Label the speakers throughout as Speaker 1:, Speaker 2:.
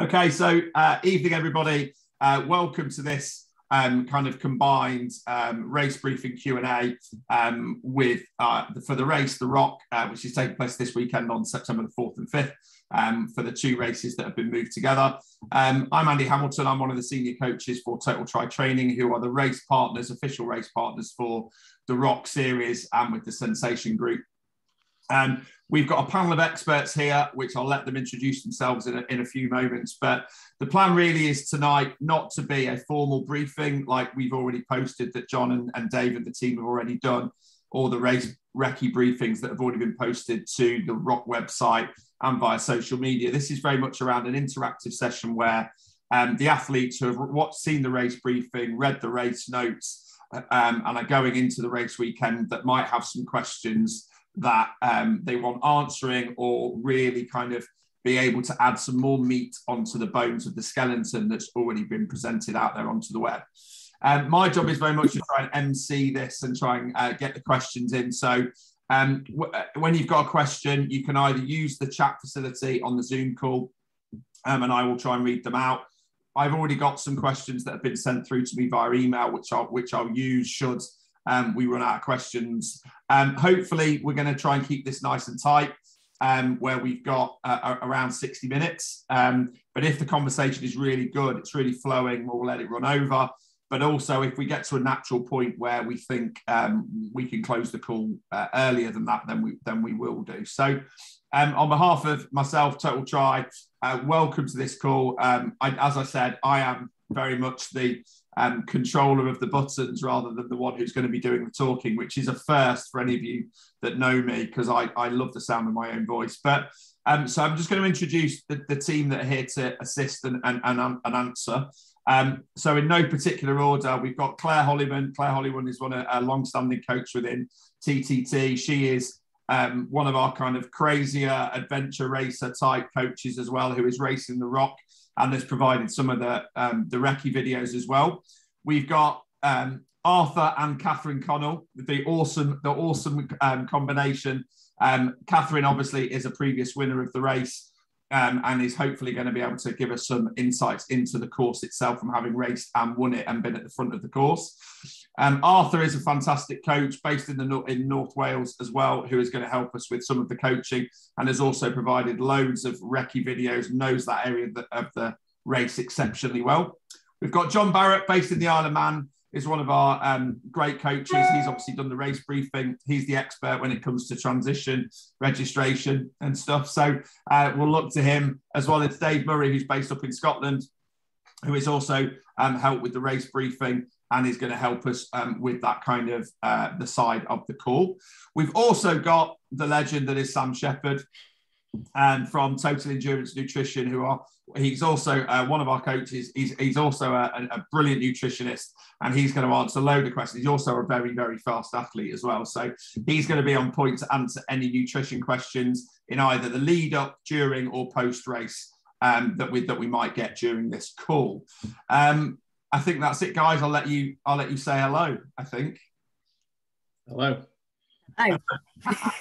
Speaker 1: Okay, so uh, evening, everybody. Uh, welcome to this um, kind of combined um, race briefing Q and A um, with uh, for the race, the ROC, uh, which is taking place this weekend on September the fourth and fifth. Um, for the two races that have been moved together. Um, I'm Andy Hamilton. I'm one of the senior coaches for Total Tri Training, who are the race partners, official race partners for the ROC Series and with the Sensation Group. Um, we've got a panel of experts here, which I'll let them introduce themselves in a, in a few moments. But the plan really is tonight not to be a formal briefing like we've already posted that John and, and David, the team, have already done, or the race recce briefings that have already been posted to the ROC website and via social media. This is very much around an interactive session where um, the athletes who have watched, seen the race briefing, read the race notes, um, and are going into the race weekend that might have some questions that um, they want answering or really kind of be able to add some more meat onto the bones of the skeleton that's already been presented out there onto the web. Um, my job is very much to try and MC this and try and uh, get the questions in. So um, uh, when you've got a question, you can either use the chat facility on the Zoom call, um, and I will try and read them out. I've already got some questions that have been sent through to me via email, which I'll which I'll use should um, we run out of questions. Um, hopefully, we're going to try and keep this nice and tight, um, where we've got uh, around 60 minutes. Um, but if the conversation is really good, it's really flowing, we'll let it run over. But also, if we get to a natural point where we think um, we can close the call uh, earlier than that, then we then we will do. So, um, on behalf of myself, Total Tri, uh, welcome to this call. I, as I said, I am very much the um, controller of the buttons rather than the one who's going to be doing the talking, which is a first for any of you that know me because I, I love the sound of my own voice. But um, so I'm just going to introduce the, the team that are here to assist and, and, and, and answer. Um, so in no particular order, we've got Claire Hollyman. Claire Hollyman is one of a long-standing coach within TTT. She is um, one of our kind of crazier adventure racer type coaches as well, who is racing the ROC and has provided some of the um, the recce videos as well. We've got um, Arthur and Catherine Connell, the awesome the awesome um, combination. Um, Catherine obviously is a previous winner of the race. Um, and is hopefully going to be able to give us some insights into the course itself from having raced and won it and been at the front of the course. Um, Arthur is a fantastic coach based in the in North Wales as well, who is going to help us with some of the coaching and has also provided loads of recce videos, knows that area of the, of the race exceptionally well. We've got John Barrett based in the Isle of Man is one of our um, great coaches. He's obviously done the race briefing. He's the expert when it comes to transition, registration, and stuff. So uh, we'll look to him as well as Dave Murray, who's based up in Scotland, who is also um, helped with the race briefing and is going to help us um, with that kind of uh, the side of the call. We've also got the legend that is Sam Shepherd and from Total Endurance Nutrition, who are he's also uh, one of our coaches. He's he's also a, a, brilliant nutritionist, and he's going to answer a load of questions. He's also a very very fast athlete as well, so he's going to be on point to answer any nutrition questions in either the lead up, during, or post race. Um, that we that we might get during this call. Um, I think that's it, guys. I'll let you I'll let you say hello. I think.
Speaker 2: Hello.
Speaker 3: Hi.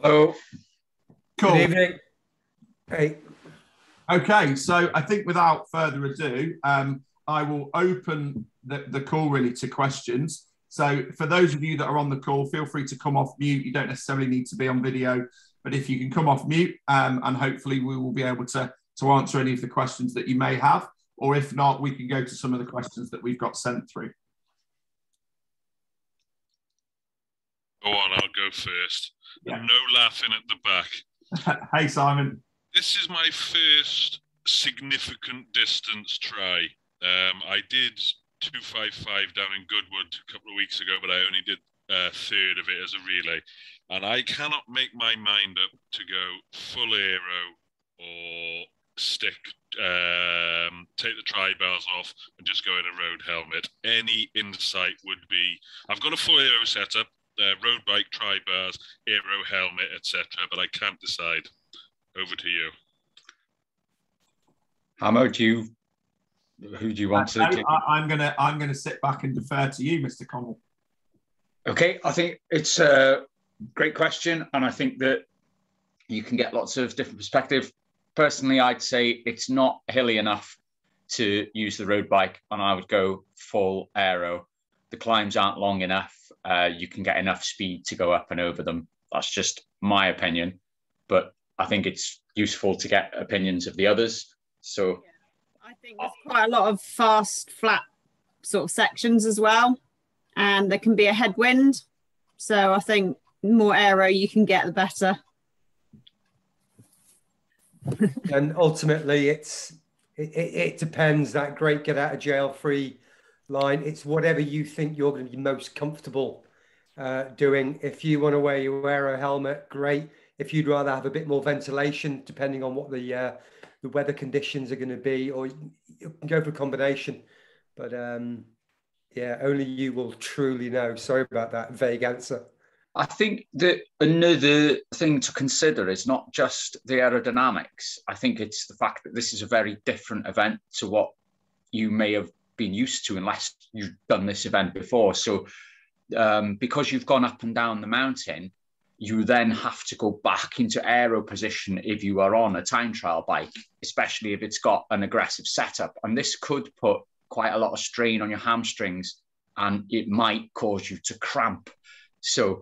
Speaker 2: Hello.
Speaker 1: Cool.
Speaker 2: Good evening.
Speaker 3: Hey.
Speaker 1: Okay, so I think without further ado, um, I will open the, the call really to questions. So for those of you that are on the call, feel free to come off mute. You don't necessarily need to be on video, but if you can come off mute, um, and hopefully we will be able to to answer any of the questions that you may have, or if not, we can go to some of the questions that we've got sent through.
Speaker 4: Go on, I'll go first. Yeah. No laughing at the back.
Speaker 1: hey, Simon.
Speaker 4: This is my first significant distance try. Um, I did 255 down in Goodwood a couple of weeks ago, but I only did a third of it as a relay. And I cannot make my mind up to go full aero or stick, um, take the tri bars off and just go in a road helmet. Any insight would be I've got a full aero setup uh, road bike, tri bars, aero helmet, etc. But I can't decide. Over to you.
Speaker 2: Hamo, do you? Who do you want to?
Speaker 1: I, am gonna I'm gonna sit back and defer to you, Mr. Connell.
Speaker 2: Okay, I think it's a great question, and I think that you can get lots of different perspective. Personally, I'd say it's not hilly enough to use the road bike, and I would go full aero. The climbs aren't long enough. Uh, you can get enough speed to go up and over them. That's just my opinion, but I think it's useful to get opinions of the others. So, yeah.
Speaker 3: I think there's quite a lot of fast, flat sort of sections as well, and there can be a headwind. So I think more aero you can get, the better.
Speaker 5: And ultimately, it's it, it, it, depends. That great get out of jail free line. It's whatever you think you're going to be most comfortable uh, doing. If you want to wear your aero helmet, great. If you'd rather have a bit more ventilation, depending on what the uh, the weather conditions are going to be, or you can go for a combination. But um, yeah, only you will truly know. Sorry about that vague answer.
Speaker 2: I think that another thing to consider is not just the aerodynamics. I think it's the fact that this is a very different event to what you may have been used to, unless you've done this event before. So, um, because you've gone up and down the mountain, you then have to go back into aero position if you are on a time trial bike, especially if it's got an aggressive setup. And this could put quite a lot of strain on your hamstrings and it might cause you to cramp. So,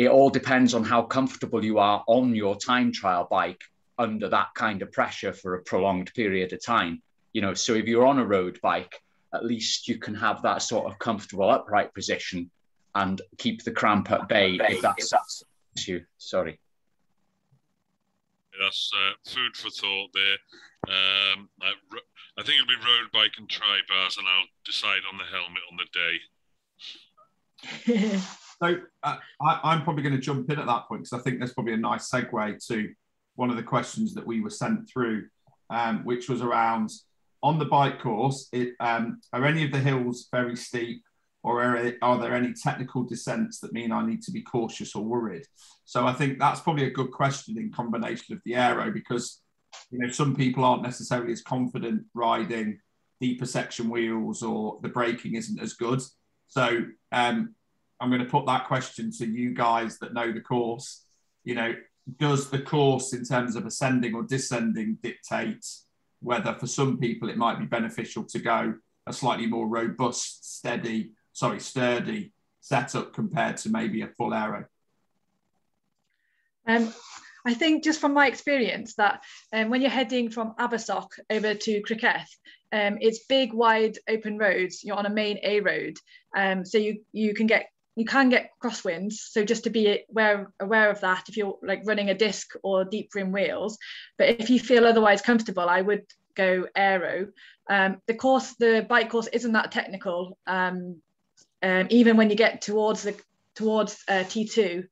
Speaker 2: it all depends on how comfortable you are on your time trial bike under that kind of pressure for a prolonged period of time. You know, so if you're on a road bike, at least you can have that sort of comfortable upright position and keep the cramp at bay if that's, that's you. Sorry.
Speaker 4: That's uh, food for thought there. Um, I, I, think it'll be road bike and tri bars, and I'll decide on the helmet on
Speaker 1: the day. So uh, I, am probably going to jump in at that point because I think there's probably a nice segue to one of the questions that we were sent through, um, which was around on the bike course. It, um, are any of the hills very steep, or are, are there any technical descents that mean I need to be cautious or worried? So I think that's probably a good question in combination of the aero because you know some people aren't necessarily as confident riding deeper section wheels or the braking isn't as good. So um, I'm going to put that question to you guys that know the course. You know, does the course in terms of ascending or descending dictate whether for some people it might be beneficial to go a slightly more robust, steady, sorry, sturdy setup compared to maybe a full aero?
Speaker 6: Um, I think just from my experience that um, when you're heading from Abersoch over to Criccieth, um, it's big, wide, open roads. You're on a main A road, um, so you you can get you can get crosswinds so just to be aware aware of that if you're like running a disc or deep rim wheels. But if you feel otherwise comfortable i would go aero. Um, the course the bike course isn't that technical um, um, even when you get towards the towards uh, t2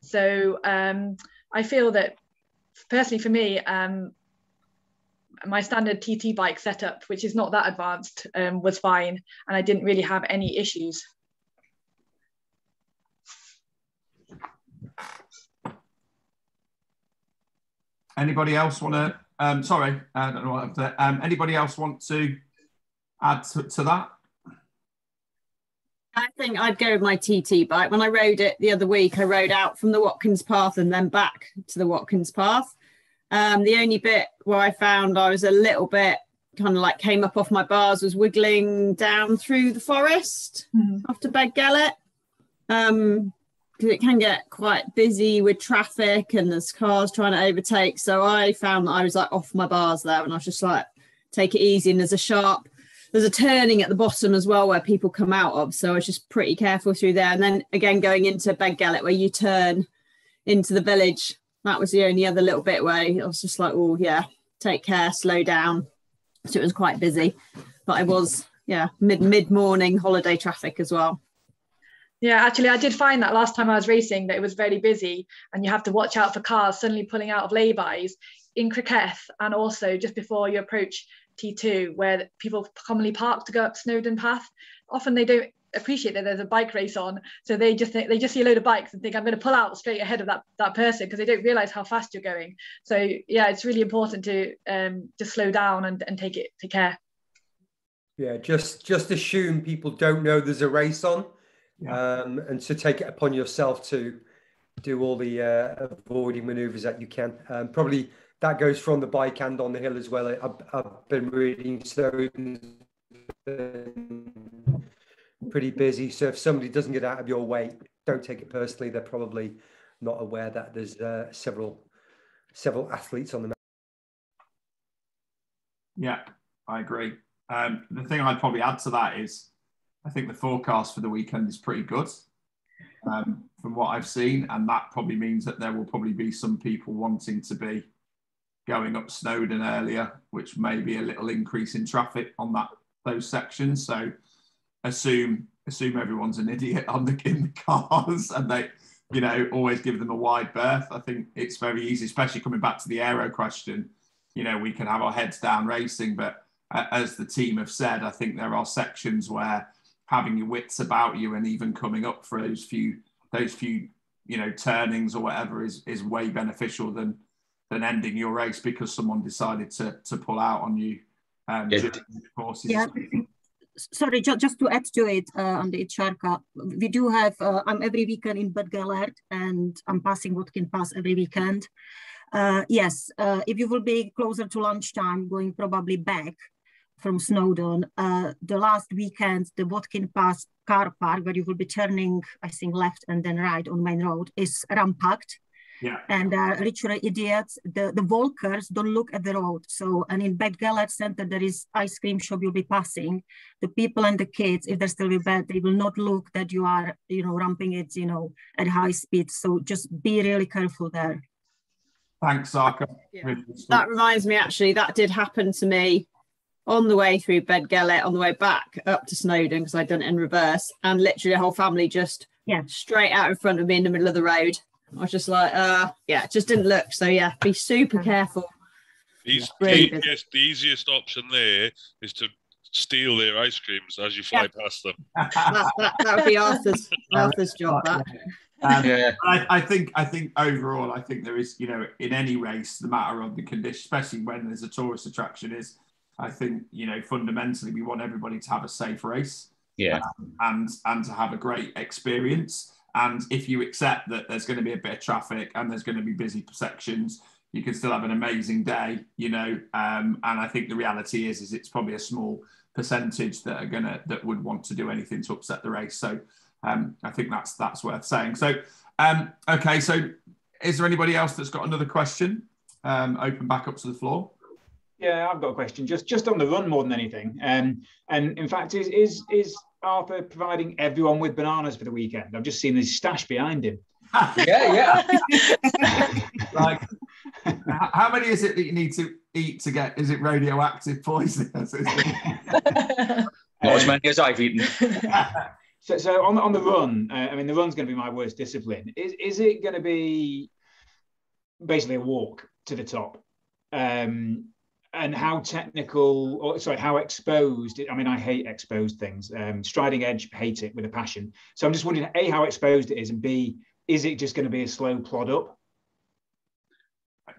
Speaker 6: so um, i feel that personally for me um, my standard TT bike setup, which is not that advanced, um, was fine, and I didn't really have any issues.
Speaker 1: Anybody else want to? Um, sorry, I don't know what to, um, Anybody else want to add to, to that?
Speaker 3: I think I'd go with my TT bike. When I rode it the other week, I rode out from the Watkins Path and then back to the Watkins Path. Um, the only bit where I found I was a little bit kind of like came up off my bars was wiggling down through the forest mm-hmm. after Beddgelert. Um, because it can get quite busy with traffic and there's cars trying to overtake. So I found that I was like off my bars there and I was just like, take it easy. And there's a sharp, there's a turning at the bottom as well where people come out of. So I was just pretty careful through there. And then again, going into Beddgelert where you turn into the village, that was the only other little bit where I was just like, oh, yeah, take care, slow down. So it was quite busy. But I was, yeah, mid mid morning holiday traffic as well.
Speaker 6: Yeah, actually, I did find that last time I was racing that it was very busy, and you have to watch out for cars suddenly pulling out of lay-bys in Criccieth, and also just before you approach T2, where people commonly park to go up Snowdon Path. Often they don't appreciate that there's a bike race on, so they just think, they just see a load of bikes and think I'm going to pull out straight ahead of that that person because they don't realize how fast you're going. So yeah, it's really important to um, just slow down and, and take it take care.
Speaker 5: Yeah, just just assume people don't know there's a race on yeah. um, and to take it upon yourself to do all the uh, avoiding maneuvers that you can. Um, probably that goes from the bike and on the hill as well. I've, I've been reading Snowdon's pretty busy. So if somebody doesn't get out of your way, don't take it personally. They're probably not aware that there's uh, several several athletes on the.
Speaker 1: Yeah, I agree. Um, the thing I'd probably add to that is, I think the forecast for the weekend is pretty good, um, from what I've seen, and that probably means that there will probably be some people wanting to be going up Snowdon earlier, which may be a little increase in traffic on that those sections. So assume assume everyone's an idiot on the in the cars and they you know always give them a wide berth. I think it's very easy, especially coming back to the aero question. You know, we can have our heads down racing, but uh, as the team have said, I think there are sections where having your wits about you and even coming up for those few those few you know turnings or whatever is is way beneficial than than ending your race because someone decided to to pull out on you um,
Speaker 2: Yeah.
Speaker 1: courses.
Speaker 7: Yeah. Sorry, ju- just to add to it uh, on the Icharka, we do have, uh, I'm every weekend in Beddgelert and I'm passing Watkin Path every weekend. Uh, yes, uh, if you will be closer to lunchtime, going probably back from Snowdon, uh, the last weekend, the Watkin Path car park where you will be turning, I think, left and then right on main road is rampacked
Speaker 1: Yeah.
Speaker 7: and uh, literally idiots. The, the walkers don't look at the road. So, and in Beddgelert Center, there is ice cream shop you'll be passing. The people and the kids, if they're still in bed, they will not look that you are, you know, ramping it, you know, at high speed. So just be really careful there.
Speaker 1: Thanks, Sarka.
Speaker 3: Yeah.
Speaker 1: Really.
Speaker 3: That reminds me, actually, that did happen to me on the way through Beddgelert, on the way back up to Snowdon, because I'd done it in reverse. And literally, the whole family just
Speaker 7: Yeah.
Speaker 3: straight out in front of me in the middle of the road. I was just like, uh, yeah, it just didn't look. So, yeah, be super careful.
Speaker 4: He's,
Speaker 3: Really
Speaker 4: the, easiest, the easiest option there is to steal their ice creams as you fly past them.
Speaker 3: That, that, that would be Arthur's, Arthur's job. That.
Speaker 1: Um,
Speaker 2: Yeah.
Speaker 1: I, I think I think overall, I think there is, you know, in any race, the matter of the condition, especially when there's a tourist attraction, is I think, you know, fundamentally we want everybody to have a safe race
Speaker 2: Yeah.
Speaker 1: and and to have a great experience. And if you accept that there's going to be a bit of traffic and there's going to be busy sections, you can still have an amazing day, you know. Um, and I think the reality is, is it's probably a small percentage that are gonna that would want to do anything to upset the race. So um, I think that's that's worth saying. So um, okay, so is there anybody else that's got another question? Um, open back up to the floor.
Speaker 8: Yeah, I've got a question. Just just on the run more than anything. Um, and in fact, is is is Arthur providing everyone with bananas for the weekend? I've just seen his stash behind him.
Speaker 2: Yeah, yeah.
Speaker 1: like, how many is it that you need to eat to get? Is it radioactive poison?
Speaker 2: Not as many as I've eaten.
Speaker 8: So, so on, on the run, uh, I mean, the run's going to be my worst discipline. Is, is it going to be basically a walk to the top? Um, and how technical, or sorry, how exposed? I mean, I hate exposed things. Um, striding edge, hate it with a passion. So I'm just wondering, A, how exposed it is, and B, is it just going to be a slow plod up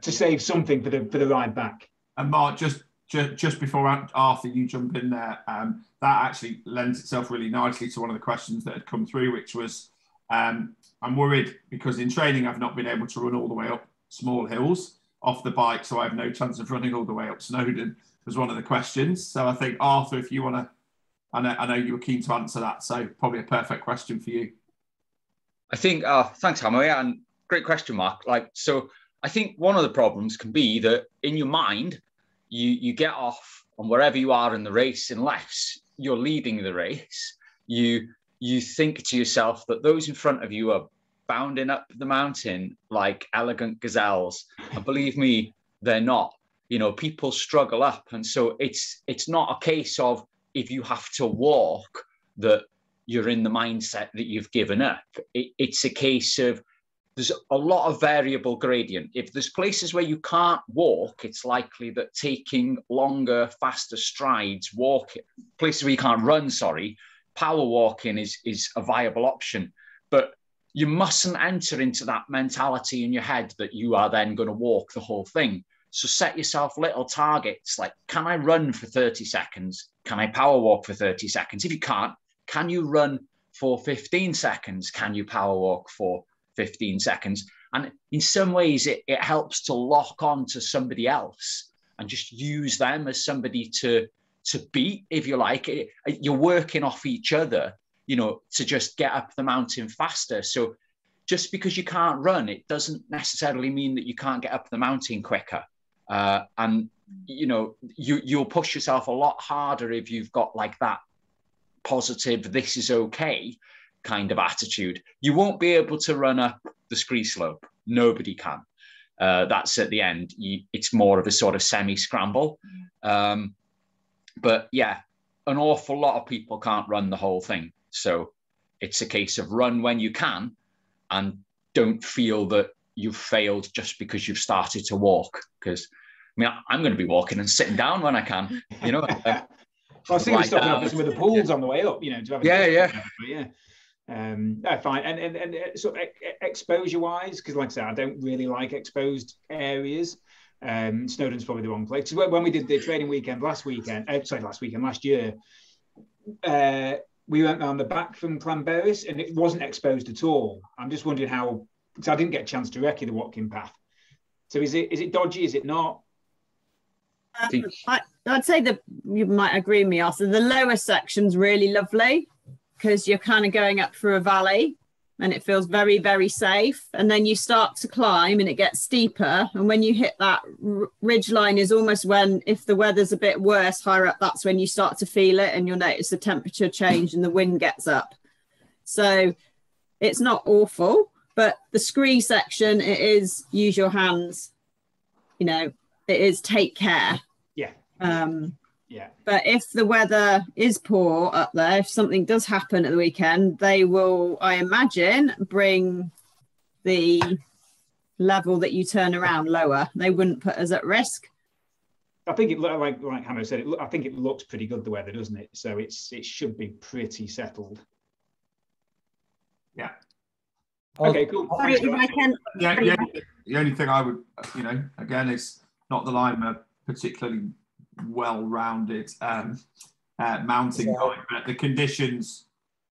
Speaker 8: to save something for the for the ride back?
Speaker 1: And Mark, just just, just before Arthur, you jump in there, um, that actually lends itself really nicely to one of the questions that had come through, which was um, I'm worried because in training I've not been able to run all the way up small hills off the bike, so I have no chance of running all the way up Snowdon. Was one of the questions. So I think Arthur, if you want to, I know, I know you were keen to answer that, so probably a perfect question for you.
Speaker 2: I think, uh, thanks, Hammer. And great question, Mark. Like, so I think one of the problems can be that in your mind, you you get off on wherever you are in the race, unless you're leading the race, you you think to yourself that those in front of you are bounding up the mountain like elegant gazelles. And believe me, they're not. You know, people struggle up, and so it's it's not a case of if you have to walk that you're in the mindset that you've given up. It, it's a case of there's a lot of variable gradient. If there's places where you can't walk, it's likely that taking longer, faster strides, walk places where you can't run, sorry, power walking is is a viable option. But you mustn't enter into that mentality in your head that you are then going to walk the whole thing. So set yourself little targets like, can I run for 30 seconds? Can I power walk for 30 seconds? If you can't, can you run for 15 seconds? Can you power walk for 15 seconds. And in some ways, it, it helps to lock on to somebody else and just use them as somebody to to beat, if you like. It, You're working off each other, you know, to just get up the mountain faster. So just because you can't run, it doesn't necessarily mean that you can't get up the mountain quicker. Uh, and you know, you you'll push yourself a lot harder if you've got like that positive, this is okay kind of attitude. You won't be able to run up the scree slope. Nobody can. Uh, that's at the end. You, it's more of a sort of semi scramble. Um, but yeah, an awful lot of people can't run the whole thing. So it's a case of run when you can and don't feel that you've failed just because you've started to walk. Because I mean, I'm going to be walking and sitting down when I can, you know.
Speaker 8: Uh, I was thinking stopping up some of the pools yeah. on the way up, you know, to have
Speaker 2: yeah, yeah,
Speaker 8: yeah. Um, no, fine. And and and uh, sort of exposure wise, because like I said, I don't really like exposed areas. Um, Snowdon's probably the wrong place. When we did the training weekend last weekend, uh, sorry, last weekend, last year, uh, we went around the back from Llanberis and it wasn't exposed at all. I'm just wondering how, because I didn't get a chance to recce the Watkin path. So is it is it dodgy? Is it not?
Speaker 3: Um, I, would say that you might agree with me, Arthur. The lower section's really lovely because you're kind of going up through a valley and it feels very, very safe. And then you start to climb and it gets steeper. And when you hit that r- ridge line, is almost when, if the weather's a bit worse higher up, that's when you start to feel it and you'll notice the temperature change and the wind gets up. So it's not awful, but the scree section, it is use your hands. You know, it is take care.
Speaker 8: Yeah.
Speaker 3: Um,
Speaker 8: yeah.
Speaker 3: But if the weather is poor up there, if something does happen at the weekend, they will, I imagine, bring the level that you turn around lower. They wouldn't put us at risk.
Speaker 8: I think it like like Hannah said. It, I think it looks pretty good the weather, doesn't it? So it's it should be pretty settled.
Speaker 1: Yeah.
Speaker 8: Okay, cool.
Speaker 7: Sorry, if I can.
Speaker 1: Yeah, yeah. The only thing I would, you know, again, is not that I'm a particularly well-rounded um, uh, mountain yeah. guy, but the conditions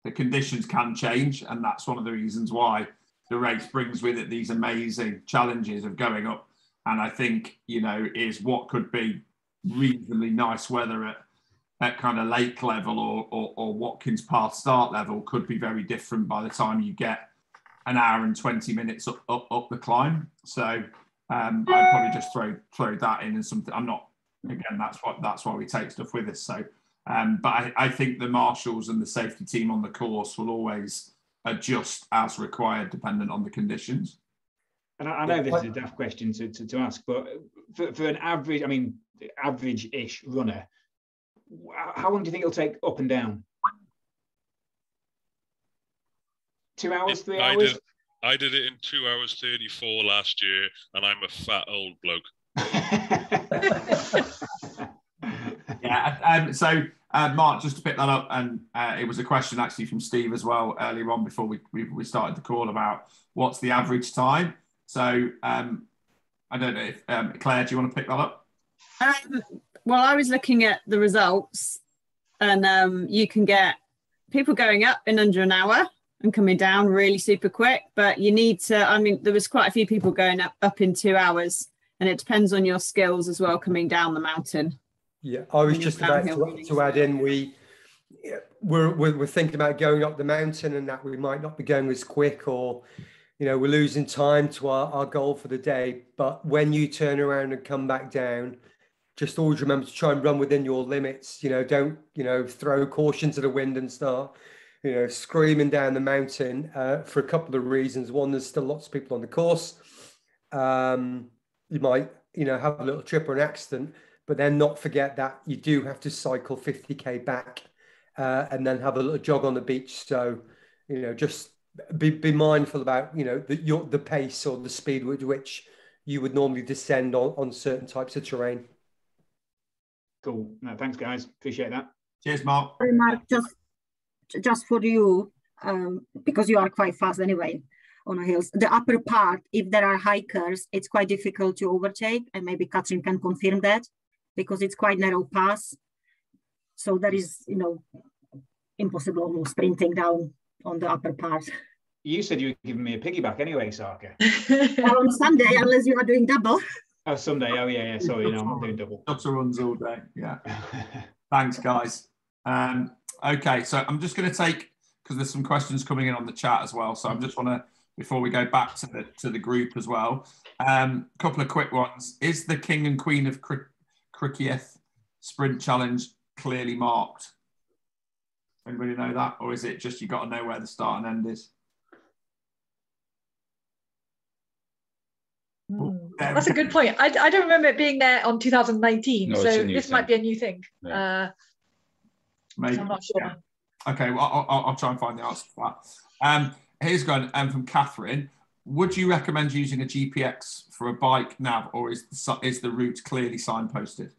Speaker 1: the conditions can change, and that's one of the reasons why the race brings with it these amazing challenges of going up. And I think you know is what could be reasonably nice weather at at kind of lake level or, or, or Watkins Path start level could be very different by the time you get an hour and 20 minutes up, up, up the climb. So um, I'd probably just throw throw that in and something. I'm not again. That's what that's why we take stuff with us. So, um, but I, I think the marshals and the safety team on the course will always adjust as required, dependent on the conditions.
Speaker 8: And I, I know this is a daft question to, to, to ask, but for, for an average, I mean, average-ish runner, how long do you think it'll take up and down? Two hours, three hours?
Speaker 4: Did, I did it in two hours 34 last year, and I'm a fat old bloke.
Speaker 1: yeah, um, so uh, Mark, just to pick that up, and uh, it was a question actually from Steve as well earlier on before we, we, we started the call about what's the average time. So um, I don't know if um, Claire, do you want to pick that up?
Speaker 3: Um, well, I was looking at the results, and um, you can get people going up in under an hour and coming down really super quick. But you need to, I mean, there was quite a few people going up, up in two hours, and it depends on your skills as well coming down the mountain.
Speaker 5: Yeah, I was just about to, to add in, we, we're, we're, we're thinking about going up the mountain and that we might not be going as quick or, you know, we're losing time to our, our goal for the day. But when you turn around and come back down, just always remember to try and run within your limits. You know, don't, you know, throw caution to the wind and start you know, screaming down the mountain uh, for a couple of reasons. One, there's still lots of people on the course. Um, you might, you know, have a little trip or an accident, but then not forget that you do have to cycle 50k back uh, and then have a little jog on the beach. So, you know, just be, be mindful about, you know, the, your, the pace or the speed with which you would normally descend on, on certain types of terrain.
Speaker 8: Cool. No, thanks, guys. Appreciate that.
Speaker 1: Cheers, Mark.
Speaker 7: Mark, just just for you, um, because you are quite fast anyway on a hills. The upper part, if there are hikers, it's quite difficult to overtake, and maybe Katrin can confirm that because it's quite narrow pass. So that is, you know, impossible almost sprinting down on the upper part.
Speaker 8: you said you were giving me a piggyback anyway, Sarka.
Speaker 7: on Sunday, unless you are doing double.
Speaker 8: Oh, Sunday. Oh, yeah, yeah. Sorry, no, I'm not doing double.
Speaker 1: Doctor runs all day. Yeah. Thanks, guys. Um, okay, so I'm just going to take because there's some questions coming in on the chat as well. So I just want to before we go back to the to the group as well. A um, couple of quick ones. Is the King and Queen of Criccieth Sprint Challenge clearly marked? Anybody know that, or is it just you got to know where the start and end is?
Speaker 6: Mm. That's a good point. I, I don't remember it being there on 2019, no, so this thing. might be a new thing. Yeah. Uh, Maybe. So I'm not sure.
Speaker 1: Yeah. Okay, well, I'll, I'll, I'll, try and find the answer for that. Um, here's going um, from Catherine. Would you recommend using a GPX for a bike nav, or is the, is the route clearly signposted?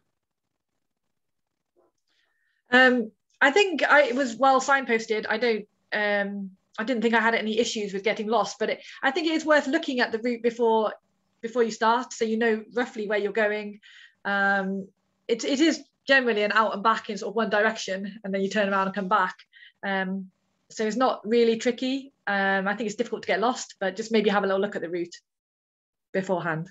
Speaker 6: Um, I think I, it was well signposted. I don't. Um, I didn't think I had any issues with getting lost, but it, I think it is worth looking at the route before before you start, so you know roughly where you're going. Um, it, it is generally an out and back in sort of one direction, and then you turn around and come back. Um, so it's not really tricky. Um, I think it's difficult to get lost, but just maybe have a little look at the route beforehand.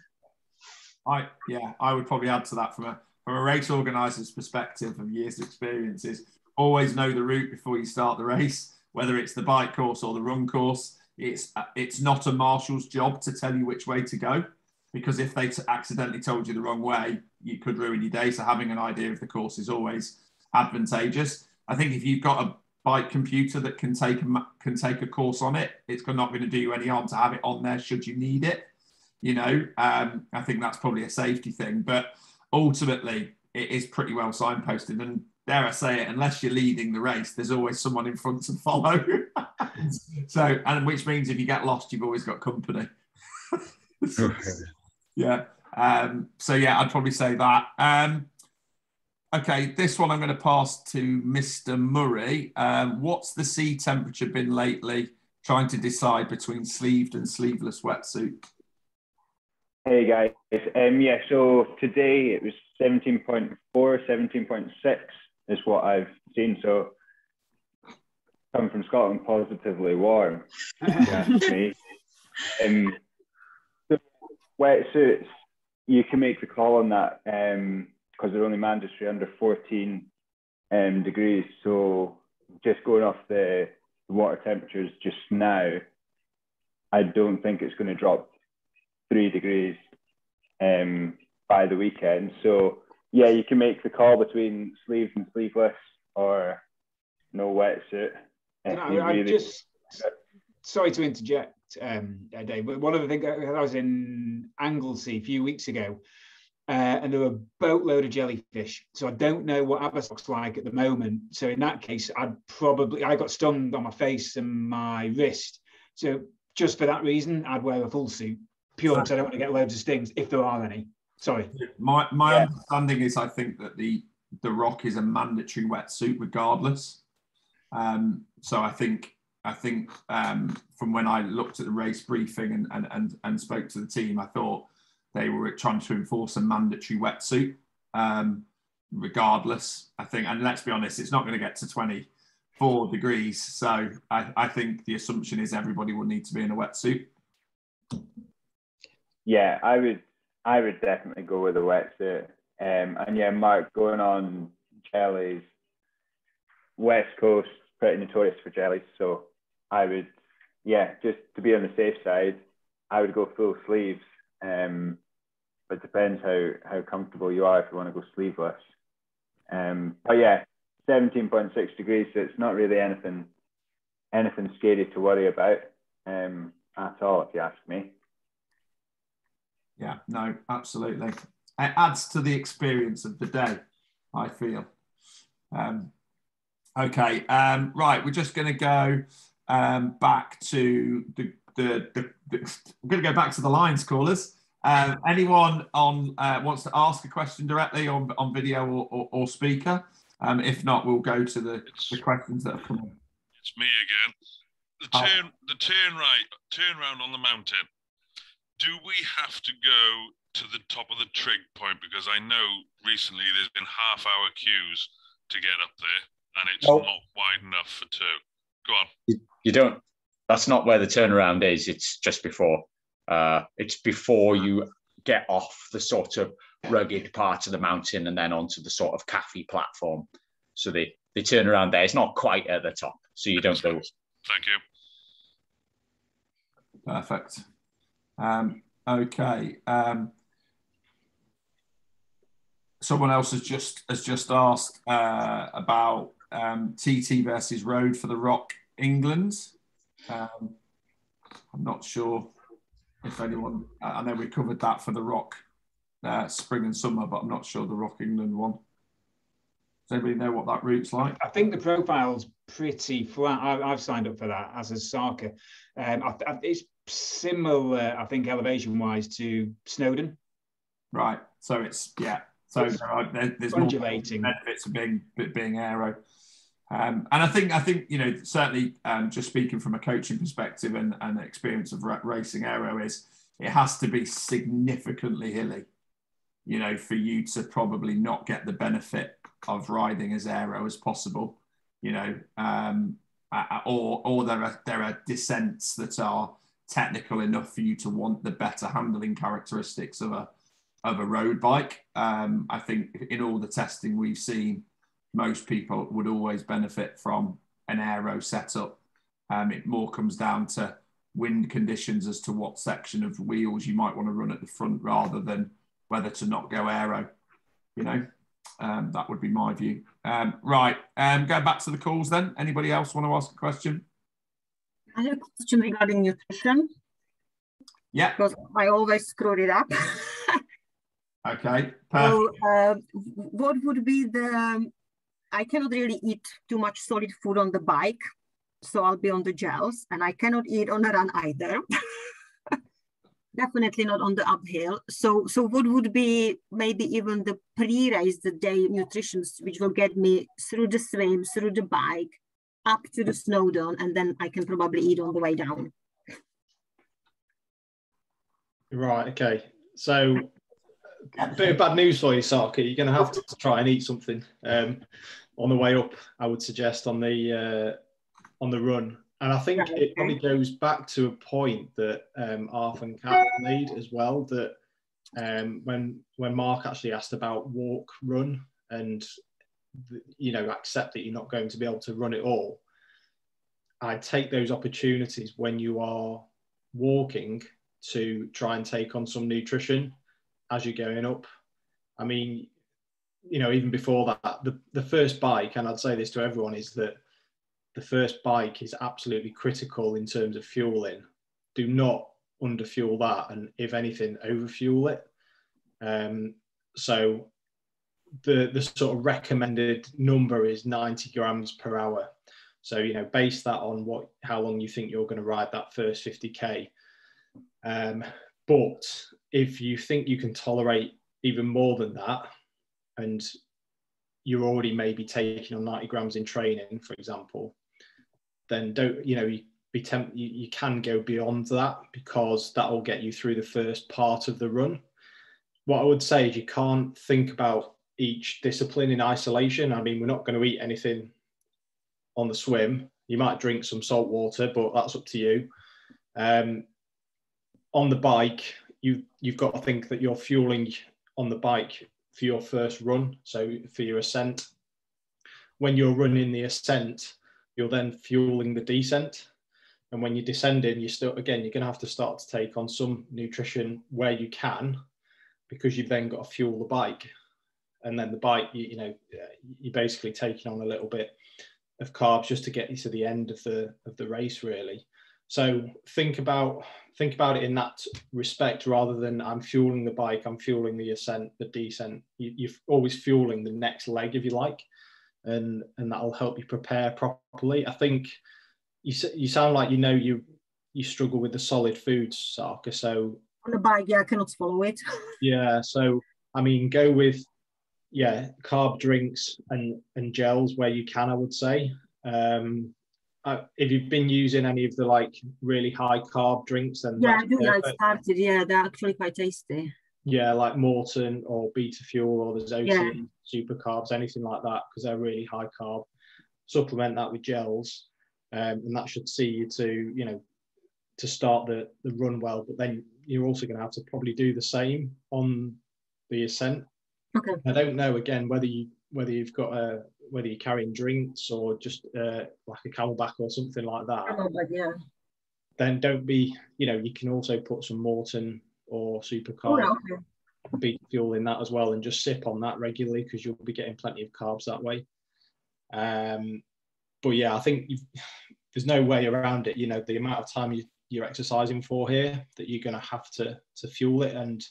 Speaker 1: I yeah, I would probably add to that from a from a race organizer's perspective of years of experiences. Always know the route before you start the race, whether it's the bike course or the run course. It's it's not a marshal's job to tell you which way to go because if they t- accidentally told you the wrong way, you could ruin your day. So having an idea of the course is always advantageous. I think if you've got a bike computer that can take a, can take a course on it, it's not going to do you any harm to have it on there should you need it. You know, um, I think that's probably a safety thing, but ultimately it is pretty well signposted. And dare I say it, unless you're leading the race, there's always someone in front to follow. so, and which means if you get lost, you've always got company. Yeah. Um, so yeah, I'd probably say that. Um, okay, this one I'm going to pass to Mr. Murray. Um, what's the sea temperature been lately? Trying to decide between sleeved and sleeveless wetsuit.
Speaker 9: Hey guys, um, yeah. So today it was 17.4, 17.6 is what I've seen. So coming from Scotland, positively warm. yeah, me. Um, wetsuits, you can make the call on that because they're only mandatory under 14 um, degrees. So just going off the, the water temperatures just now, I don't think it's going to drop three degrees um, by the weekend. So yeah, you can make the call between sleeves and sleeveless or no wetsuit.
Speaker 8: I, I really... just sorry to interject, um, Dave, but one of the things I was in Anglesey a few weeks ago, uh, and there were a boatload of jellyfish. So I don't know what Abersoch's like at the moment. So in that case, I'd probably I got stung on my face and my wrist. So just for that reason, I'd wear a full suit, pure because I don't want to get loads of stings if there are any. Sorry.
Speaker 1: My my yeah. understanding is I think that the the ROC is a mandatory wetsuit regardless. Um, so I think I think um, from when I looked at the race briefing and, and, and, and spoke to the team, I thought they were trying to enforce a mandatory wetsuit, um, regardless. I think, and let's be honest, it's not going to get to 24 degrees. So I, I think the assumption is everybody will need to be in a wetsuit.
Speaker 9: Yeah, I would, I would definitely go with a wetsuit. Um, and yeah, Mark, going on jellies, West Coast, pretty notorious for jellies. So I would, yeah, just to be on the safe side, I would go full sleeves. Um, it depends how how comfortable you are if you want to go sleeveless. Um, but yeah, 17.6 degrees, so it's not really anything anything scary to worry about um, at all, if you ask me.
Speaker 1: Yeah, no, absolutely. It adds to the experience of the day, I feel. Um, okay, um, right, we're just going to go um, back to the, the, the, the I'm going to go back to the lines callers. Um, anyone on uh, wants to ask a question directly on, on video or, or, or speaker? Um, if not, we'll go to the, the questions that have come in.
Speaker 4: It's me again. The turn, oh. the turn right, turn round on the mountain. Do we have to go to the top of the trig point? Because I know recently there's been half hour queues to get up there, and it's not wide enough for two. Go on.
Speaker 2: You, you don't. that's not where the turnaround is. It's just before. Uh, it's before you get off the sort of rugged part of the mountain and then onto the sort of cafe platform. So they, they turn around there. It's not quite at the top, so you don't go.
Speaker 4: Thank you.
Speaker 1: Perfect. Um, okay. Um, someone else has just has just asked uh, about um, TT versus Road for the ROC England. Um, I'm not sure if anyone. I know we covered that for the ROC uh, spring and summer, but I'm not sure the ROC England one. Does anybody know what that route's like?
Speaker 8: I think the profile's pretty flat. I, have signed up for that as a Sarka. Um, I, I, it's similar, I think, elevation wise to Snowdon.
Speaker 1: Right. So it's yeah. So there, there's more benefits of being being aero. Um, and I think I think you know certainly um, just speaking from a coaching perspective and, and experience of racing aero is it has to be significantly hilly, you know, for you to probably not get the benefit of riding as aero as possible, you know, um, or or there are there are descents that are technical enough for you to want the better handling characteristics of a of a road bike. Um, I think in all the testing we've seen, most people would always benefit from an aero setup. Um, it more comes down to wind conditions as to what section of wheels you might want to run at the front rather than whether to not go aero. You know, um, that would be my view. Um, right, um, going back to the calls then. Anybody else want to ask a question?
Speaker 7: I have a question regarding nutrition.
Speaker 1: Yeah.
Speaker 7: Because I always screw it up.
Speaker 1: okay.
Speaker 7: Perfect. So, uh, what would be the? I cannot really eat too much solid food on the bike, so I'll be on the gels, and I cannot eat on the run either. Definitely not on the uphill. So, so what would be maybe even the pre-race, the day nutrition, which will get me through the swim, through the bike, up to the Snowdon, and then I can probably eat on the way down.
Speaker 10: Right. Okay. So, a bit of bad news for you, Sarka. You're going to have to try and eat something um, on the way up. I would suggest on the uh, on the run, and I think it probably goes back to a point that um, Arthur and Kat made as well. That um, when when Mark actually asked about walk run and you know accept that you're not going to be able to run it all i take those opportunities when you are walking to try and take on some nutrition as you're going up i mean you know even before that the, the first bike and i'd say this to everyone is that the first bike is absolutely critical in terms of fueling do not underfuel that and if anything overfuel it um, so the the sort of recommended number is 90 grams per hour. So you know, base that on what how long you think you're going to ride that first 50k. Um, but if you think you can tolerate even more than that, and you're already maybe taking on 90 grams in training, for example, then don't you know you be temp- you, you can go beyond that because that will get you through the first part of the run. What I would say is you can't think about each discipline in isolation. I mean, we're not going to eat anything on the swim. You might drink some salt water, but that's up to you. Um, on the bike, you you've got to think that you're fueling on the bike for your first run, so for your ascent. When you're running the ascent, you're then fueling the descent. And when you're descending, you still again you're going to have to start to take on some nutrition where you can, because you've then got to fuel the bike and then the bike, you, you know, you're basically taking on a little bit of carbs just to get you to the end of the of the race, really. So think about think about it in that respect rather than I'm fueling the bike, I'm fueling the ascent, the descent. You, you're always fueling the next leg, if you like, and and that'll help you prepare properly. I think you you sound like you know you you struggle with the solid foods, Sarka. So
Speaker 7: on the bike, yeah, I cannot follow it.
Speaker 10: yeah, so I mean, go with yeah, carb drinks and and gels where you can. I would say. Um, uh, if you've been using any of the like really high carb drinks, then
Speaker 7: yeah, I do. I started. Yeah, they're actually quite tasty.
Speaker 10: Yeah, like Maurten or Beta Fuel or the Zotin yeah. super carbs, anything like that, because they're really high carb. Supplement that with gels. um, and that should see you to you know to start the the run well. But then you're also going to have to probably do the same on the ascent.
Speaker 7: Okay.
Speaker 10: I don't know again whether you whether you've got a whether you're carrying drinks or just uh, like a CamelBak or something like that.
Speaker 7: CamelBak, yeah.
Speaker 10: Then don't be you know you can also put some Maurten or super
Speaker 7: Oh, okay.
Speaker 10: beet fuel in that as well and just sip on that regularly because you'll be getting plenty of carbs that way. Um, but yeah, I think you've, there's no way around it. You know, the amount of time you, you're exercising for here that you're going to have to to fuel it. And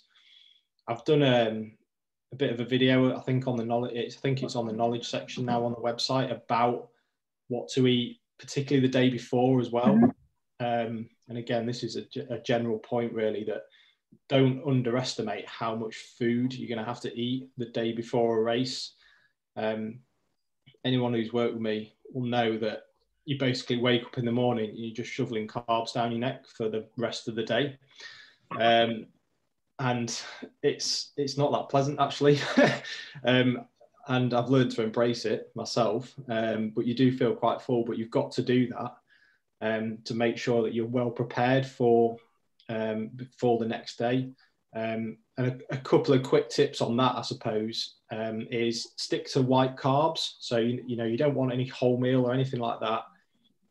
Speaker 10: I've done um, a bit of a video, I think on the knowledge. I think it's on the knowledge section now on the website about what to eat, particularly the day before as well. Um, and again, this is a, a general point really that don't underestimate how much food you're going to have to eat the day before a race. Um, anyone who's worked with me will know that you basically wake up in the morning and you're just shoveling carbs down your neck for the rest of the day. Um, and it's it's not that pleasant actually. um, and I've learned to embrace it myself. Um, but you do feel quite full, but you've got to do that um, to make sure that you're well prepared for um, for the next day. Um, and a, a couple of quick tips on that, I suppose, um, is stick to white carbs. So you, you know you don't want any wholemeal or anything like that.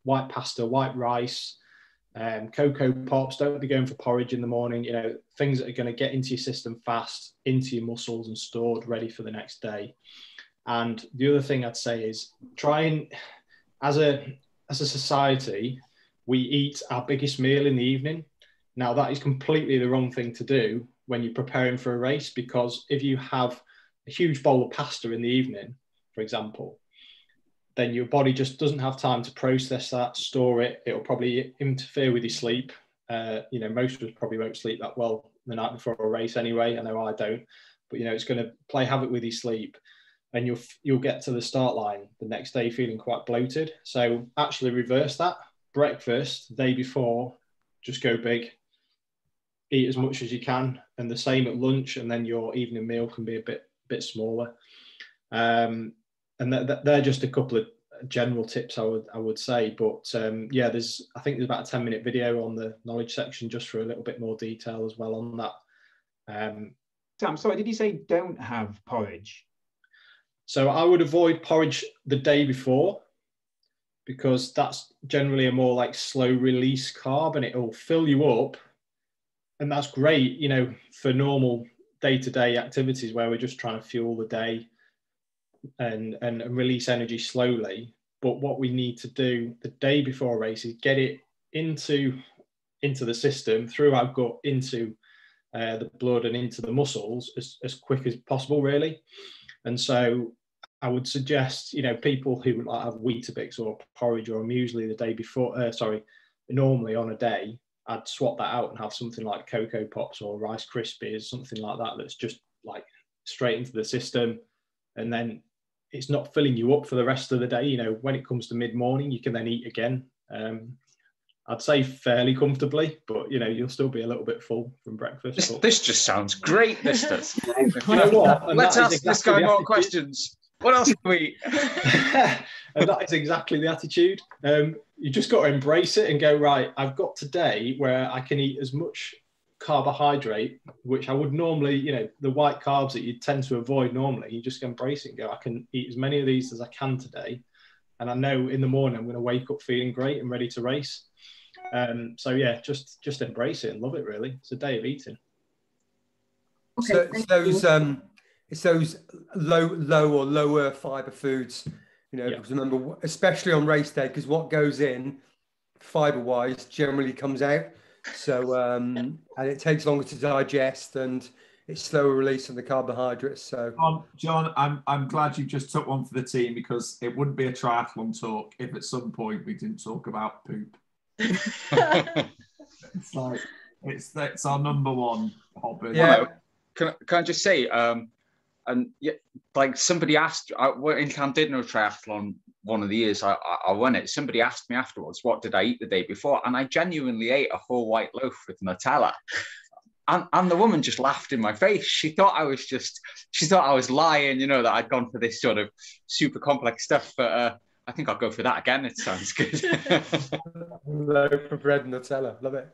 Speaker 10: White pasta, white rice, um, cocoa pops. Don't be going for porridge in the morning. You know things that are going to get into your system fast, into your muscles, and stored ready for the next day. And the other thing I'd say is try and, as a as a society, we eat our biggest meal in the evening. Now, that is completely the wrong thing to do when you're preparing for a race because if you have a huge bowl of pasta in the evening, for example, then your body just doesn't have time to process that, store it. It'll probably interfere with your sleep. Uh, you know, most of us probably won't sleep that well the night before a race anyway. I know I don't, but you know, it's going to play havoc with your sleep and you'll you'll get to the start line the next day feeling quite bloated. So actually reverse that. Breakfast day before, just go big. Eat as much as you can, and the same at lunch, and then your evening meal can be a bit bit smaller. Um, and that, that, they're just a couple of general tips I would I would say. But um, yeah, there's I think there's about a ten minute video on the knowledge section just for a little bit more detail as well on that. Um,
Speaker 8: Sam, sorry, did you say don't have porridge?
Speaker 10: So I would avoid porridge the day before because that's generally a more like slow release carb and it'll fill you up. And that's great, you know, for normal day to day activities where we're just trying to fuel the day and, and release energy slowly. But what we need to do the day before a race is get it into into the system through our gut into uh, the blood and into the muscles as, as quick as possible, really. And so I would suggest, you know, people who might have Weetabix or porridge or muesli the day before, uh, sorry, normally on a day, I'd swap that out and have something like Cocoa Pops or Rice Krispies, something like that, that's just like straight into the system. And then it's not filling you up for the rest of the day. You know, when it comes to mid morning, you can then eat again. Um, I'd say fairly comfortably, but you know, you'll still be a little bit full from breakfast.
Speaker 2: This,
Speaker 10: but-
Speaker 2: this just sounds great. This does.
Speaker 10: you know what?
Speaker 2: Let's
Speaker 10: that is
Speaker 2: ask this guy more
Speaker 10: attitude-
Speaker 2: questions. What else can we eat?
Speaker 10: and that is exactly the attitude. Um, you just got to embrace it and go right. I've got today where I can eat as much carbohydrate, which I would normally, you know, the white carbs that you tend to avoid normally. You just embrace it and go. I can eat as many of these as I can today, and I know in the morning I'm going to wake up feeling great and ready to race. Um, so yeah, just just embrace it and love it. Really, it's a day of eating.
Speaker 5: So it's those um, it's those low, low or lower fiber foods. You know, because remember, especially on race day, because what goes in fiber wise generally comes out. So um, and it takes longer to digest and it's slower release of the carbohydrates. So
Speaker 1: John, John, I'm I'm glad you just took one for the team because it wouldn't be a triathlon talk if at some point we didn't talk about poop. It's like it's that's our number one hobby.
Speaker 2: Well, can, I- can I just say, um, and yeah, like somebody asked, I went in Llandudno triathlon one of the years I, I, won it. Somebody asked me afterwards, what did I eat the day before? And I genuinely ate a whole white loaf with Nutella. And, and the woman just laughed in my face. She thought I was just, she thought I was lying, you know, that I'd gone for this sort of super complex stuff. But uh, I think I'll go for that again. It sounds good.
Speaker 5: Loaf of bread and Nutella. Love it.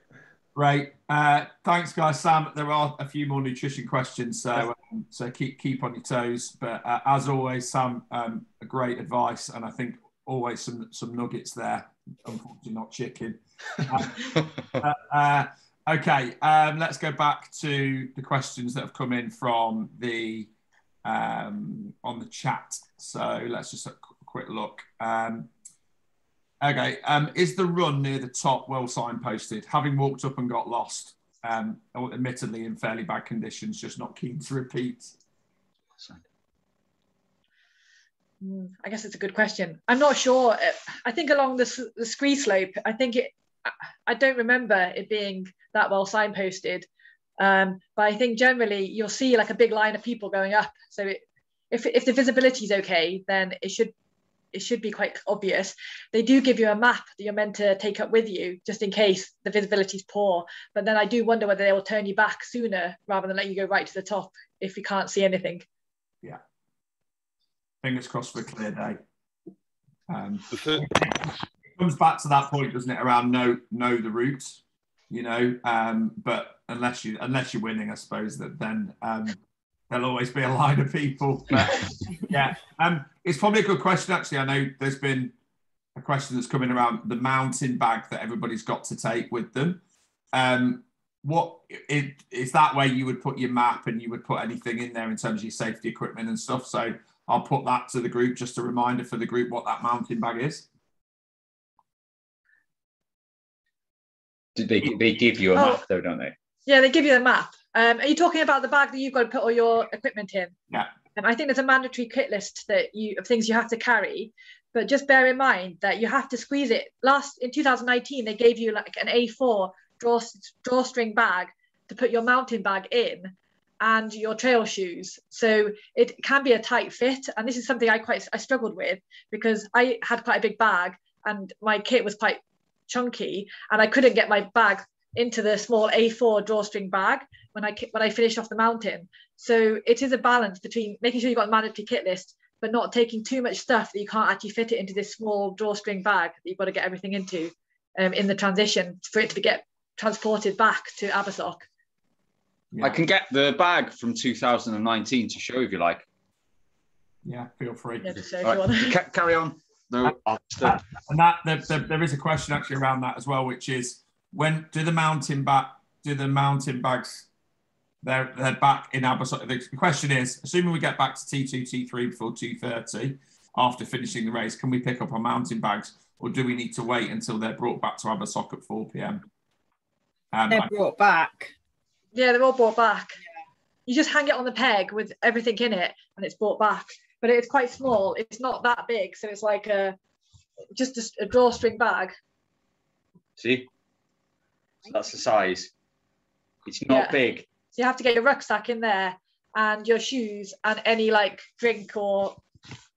Speaker 1: Great. Uh, thanks, guys. Sam, there are a few more nutrition questions, so um, so keep keep on your toes. But uh, as always, Sam, um, great advice, and I think always some some nuggets there. Unfortunately, not chicken. Uh, uh, okay, um, let's go back to the questions that have come in from the um, on the chat. So let's just have a quick look. Okay. Um, is the run near the top well signposted? Having walked up and got lost, um, admittedly in fairly bad conditions, just not keen to repeat.
Speaker 6: Hmm, I guess it's a good question. I'm not sure. I think along the, the scree slope, I think it, I don't remember it being that well signposted. Um, but I think generally you'll see like a big line of people going up. So it, if, if the visibility is okay, then it should it should be quite obvious. They do give you a map that you're meant to take up with you just in case the visibility is poor. But then I do wonder whether they will turn you back sooner rather than let you go right to the top if you can't see anything.
Speaker 1: Yeah. Fingers crossed for a clear day. Um, it comes back to that point, doesn't it? Around know know the route, you know. Um, but unless you unless you're winning, I suppose that then um, there'll always be a line of people. But, yeah, um, it's probably a good question. Actually, I know there's been a question that's coming around the mountain bag that everybody's got to take with them. Um, what it, is that where you would put your map and you would put anything in there in terms of your safety equipment and stuff? So I'll put that to the group, just a reminder for the group what that mountain bag is.
Speaker 2: Did they, they give you a oh. map though, don't they?
Speaker 6: Yeah, they give you a map. Um, are you talking about the bag that you've got to put all your equipment in?
Speaker 1: Yeah.
Speaker 6: And I think there's a mandatory kit list that you of things you have to carry, but just bear in mind that you have to squeeze it. Last in 2019, they gave you like an A4 draw drawstring bag to put your mountain bag in and your trail shoes. So it can be a tight fit, and this is something I quite I struggled with because I had quite a big bag and my kit was quite chunky, and I couldn't get my bag into the small A4 drawstring bag when I when I finished off the mountain. So it is a balance between making sure you've got a mandatory kit list, but not taking too much stuff that you can't actually fit it into this small drawstring bag that you've got to get everything into um, in the transition for it to get transported back to Abersoch.
Speaker 2: Yeah. I can get the bag from 2019 to show if you like.
Speaker 1: Yeah, feel free.
Speaker 6: Yeah, right.
Speaker 2: Carry on. No,
Speaker 1: uh, uh, and that there, there, there is a question actually around that as well, which is when do the mountain back do the mountain bags they're, they're back in Abersoch. The question is, assuming we get back to T2, T3 before 2.30 after finishing the race, can we pick up our mountain bags or do we need to wait until they're brought back to Abersoch at 4 p.m.?
Speaker 3: Um, they're brought back.
Speaker 6: Yeah, they're all brought back. You just hang it on the peg with everything in it and it's brought back. But it's quite small. It's not that big. So it's like a just a, a drawstring bag.
Speaker 2: See? So that's the size. It's not yeah. big.
Speaker 6: So you have to get your rucksack in there and your shoes and any like drink or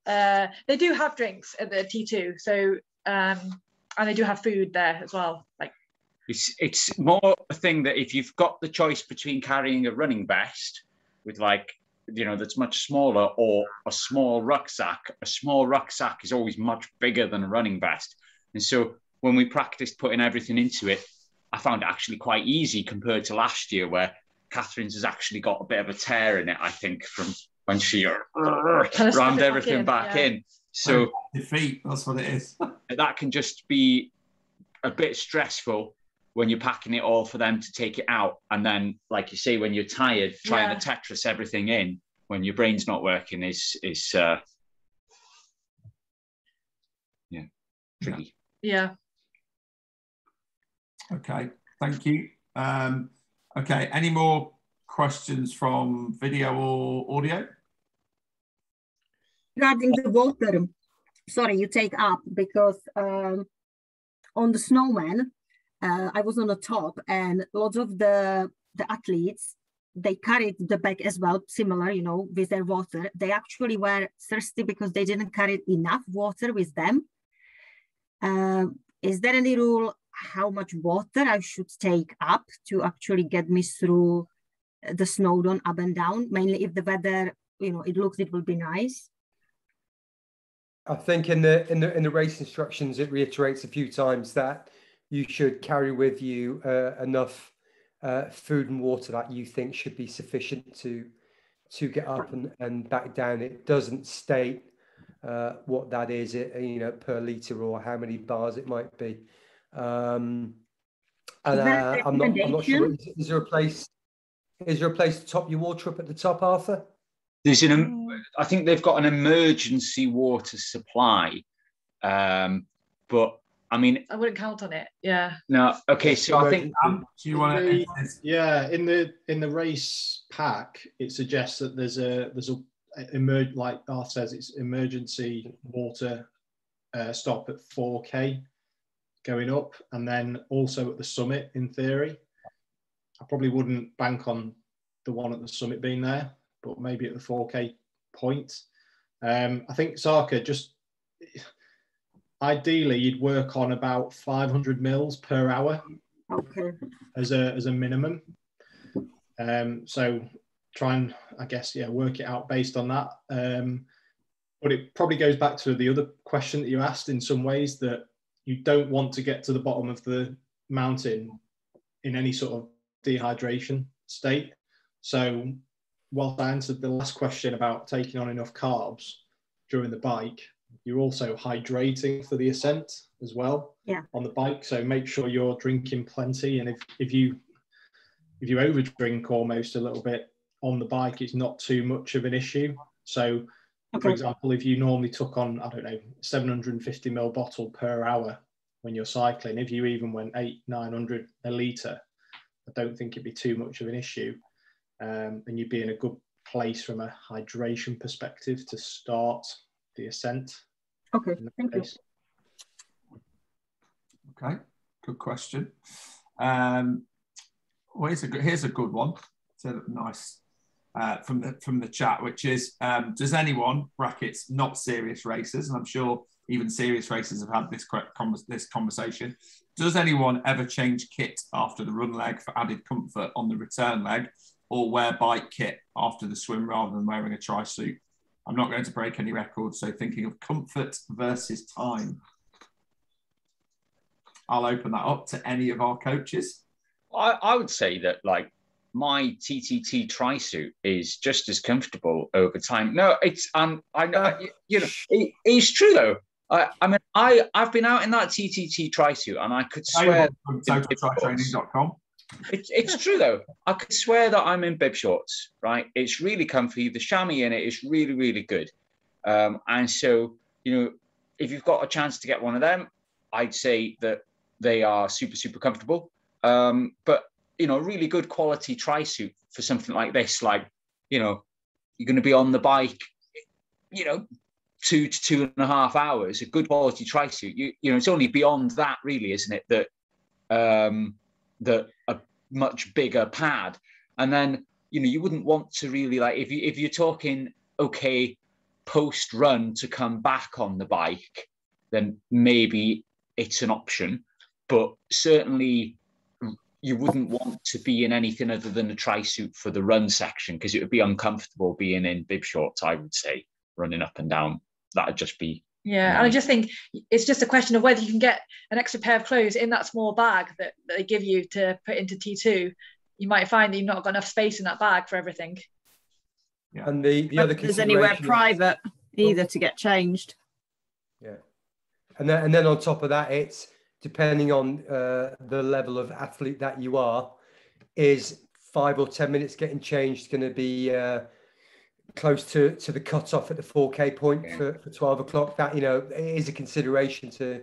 Speaker 6: uh, they do have drinks at the T2. So um, and they do have food there as well. Like
Speaker 2: it's it's more a thing that if you've got the choice between carrying a running vest with like you know that's much smaller or a small rucksack, a small rucksack is always much bigger than a running vest. And so when we practiced putting everything into it, I found it actually quite easy compared to last year where Catherine's has actually got a bit of a tear in it, I think, from when she rammed everything back, in, back yeah. in. So
Speaker 1: defeat, that's what it is.
Speaker 2: that can just be a bit stressful when you're packing it all for them to take it out. And then, like you say, when you're tired, trying yeah. to Tetris everything in when your brain's not working is is uh yeah tricky.
Speaker 6: Yeah.
Speaker 1: Okay, thank you. Um, Okay, any more questions from video or audio?
Speaker 7: Regarding the water, sorry, you take up because um, on the Snowdon, uh, I was on the top and lots of the, the athletes, they carried the bag as well, similar, you know, with their water. They actually were thirsty because they didn't carry enough water with them. Uh, is there any rule how much water I should take up to actually get me through the Snowdon up and down, mainly if the weather, you know, it looks it will be nice.
Speaker 5: I think in the in the in the race instructions it reiterates a few times that you should carry with you uh, enough uh, food and water that you think should be sufficient to to get up and, and back down. It doesn't state uh, what that is, it, you know, per liter or how many bars it might be. Um, and uh, I'm not I'm not sure. Is, is there a place? Is there a place to top your water up at the top, Arthur?
Speaker 2: There's an, I think they've got an emergency water supply, um, but I mean,
Speaker 6: I wouldn't count on it. Yeah.
Speaker 2: No. Okay. So I think.
Speaker 1: Um, do you want to?
Speaker 10: Yeah. In the in the race pack, it suggests that there's a there's a emerge like Arthur says it's emergency water uh, stop at 4k going up, and then also at the summit. In theory, I probably wouldn't bank on the one at the summit being there but maybe at the 4K point. Um, I think Sarka just ideally you'd work on about 500 mils per hour
Speaker 7: okay.
Speaker 10: as a as a minimum. Um, so try and I guess yeah work it out based on that. Um, but it probably goes back to the other question that you asked in some ways that you don't want to get to the bottom of the mountain in any sort of dehydration state. So whilst I answered the last question about taking on enough carbs during the bike, you're also hydrating for the ascent as well
Speaker 7: yeah.
Speaker 10: on the bike. So make sure you're drinking plenty. And if, if you if you overdrink almost a little bit on the bike, it's not too much of an issue. So okay. for example, if you normally took on, I don't know, 750 ml bottle per hour when you're cycling, if you even went eight, 900 a litre, I don't think it'd be too much of an issue um, and you'd be in a good place from a hydration perspective to start the ascent.
Speaker 7: Okay, thank case.
Speaker 1: you. Okay, good question. Um, well, here's a good, here's a good one. It's a nice uh, from the from the chat, which is um, does anyone brackets not serious racers, and I'm sure even serious racers have had this this conversation. Does anyone ever change kit after the run leg for added comfort on the return leg, or wear bike kit after the swim rather than wearing a tri suit. I'm not going to break any records, so thinking of comfort versus time. I'll open that up to any of our coaches.
Speaker 2: I, I would say that like my TTT tri suit is just as comfortable over time. No, it's um, I know uh, you know it, it's true though. I, I mean, I I've been out in that TTT tri suit, and I could swear.
Speaker 1: From totaltritraining.com.
Speaker 2: It's, it's true though. I could swear that I'm in bib shorts, right? It's really comfy. The chamois in it is really, really good. Um, and so, you know, if you've got a chance to get one of them, I'd say that they are super, super comfortable. Um, but you know, really good quality tri suit for something like this, like you know, you're going to be on the bike, you know, two to two and a half hours. A good quality tri suit. You, you know, it's only beyond that, really, isn't it? That um, that a much bigger pad. And then, you know, you wouldn't want to really like if you if you're talking okay post run to come back on the bike, then maybe it's an option. But certainly you wouldn't want to be in anything other than a tri suit for the run section because it would be uncomfortable being in bib shorts, I would say, running up and down. That'd just be
Speaker 6: yeah, and I just think it's just a question of whether you can get an extra pair of clothes in that small bag that, that they give you to put into T2. You might find that you've not got enough space in that bag for everything.
Speaker 5: Yeah. And the, the other
Speaker 3: there's anywhere private oh. either to get changed.
Speaker 5: Yeah. And then, and then on top of that, it's depending on uh, the level of athlete that you are, is five or 10 minutes getting changed going to be uh, close to to the cutoff at the 4K point yeah. for, for 12 o'clock. That you know is a consideration to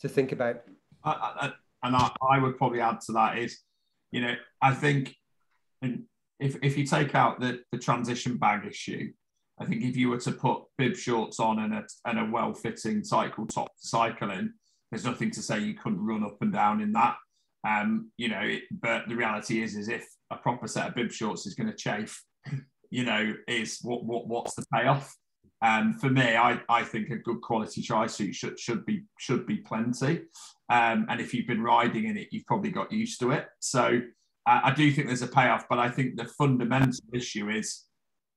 Speaker 5: to think about.
Speaker 1: I, I, and I, I would probably add to that is, you know, I think, if if you take out the the transition bag issue, I think if you were to put bib shorts on and a and a well fitting cycle top cycling, there's nothing to say you couldn't run up and down in that. Um, you know, it, but the reality is, is if a proper set of bib shorts is going to chafe you know, is what what what's the payoff? Um, for me, I, I think a good quality tri suit should should be should be plenty. Um, and if you've been riding in it, you've probably got used to it. So uh, I do think there's a payoff, but I think the fundamental issue is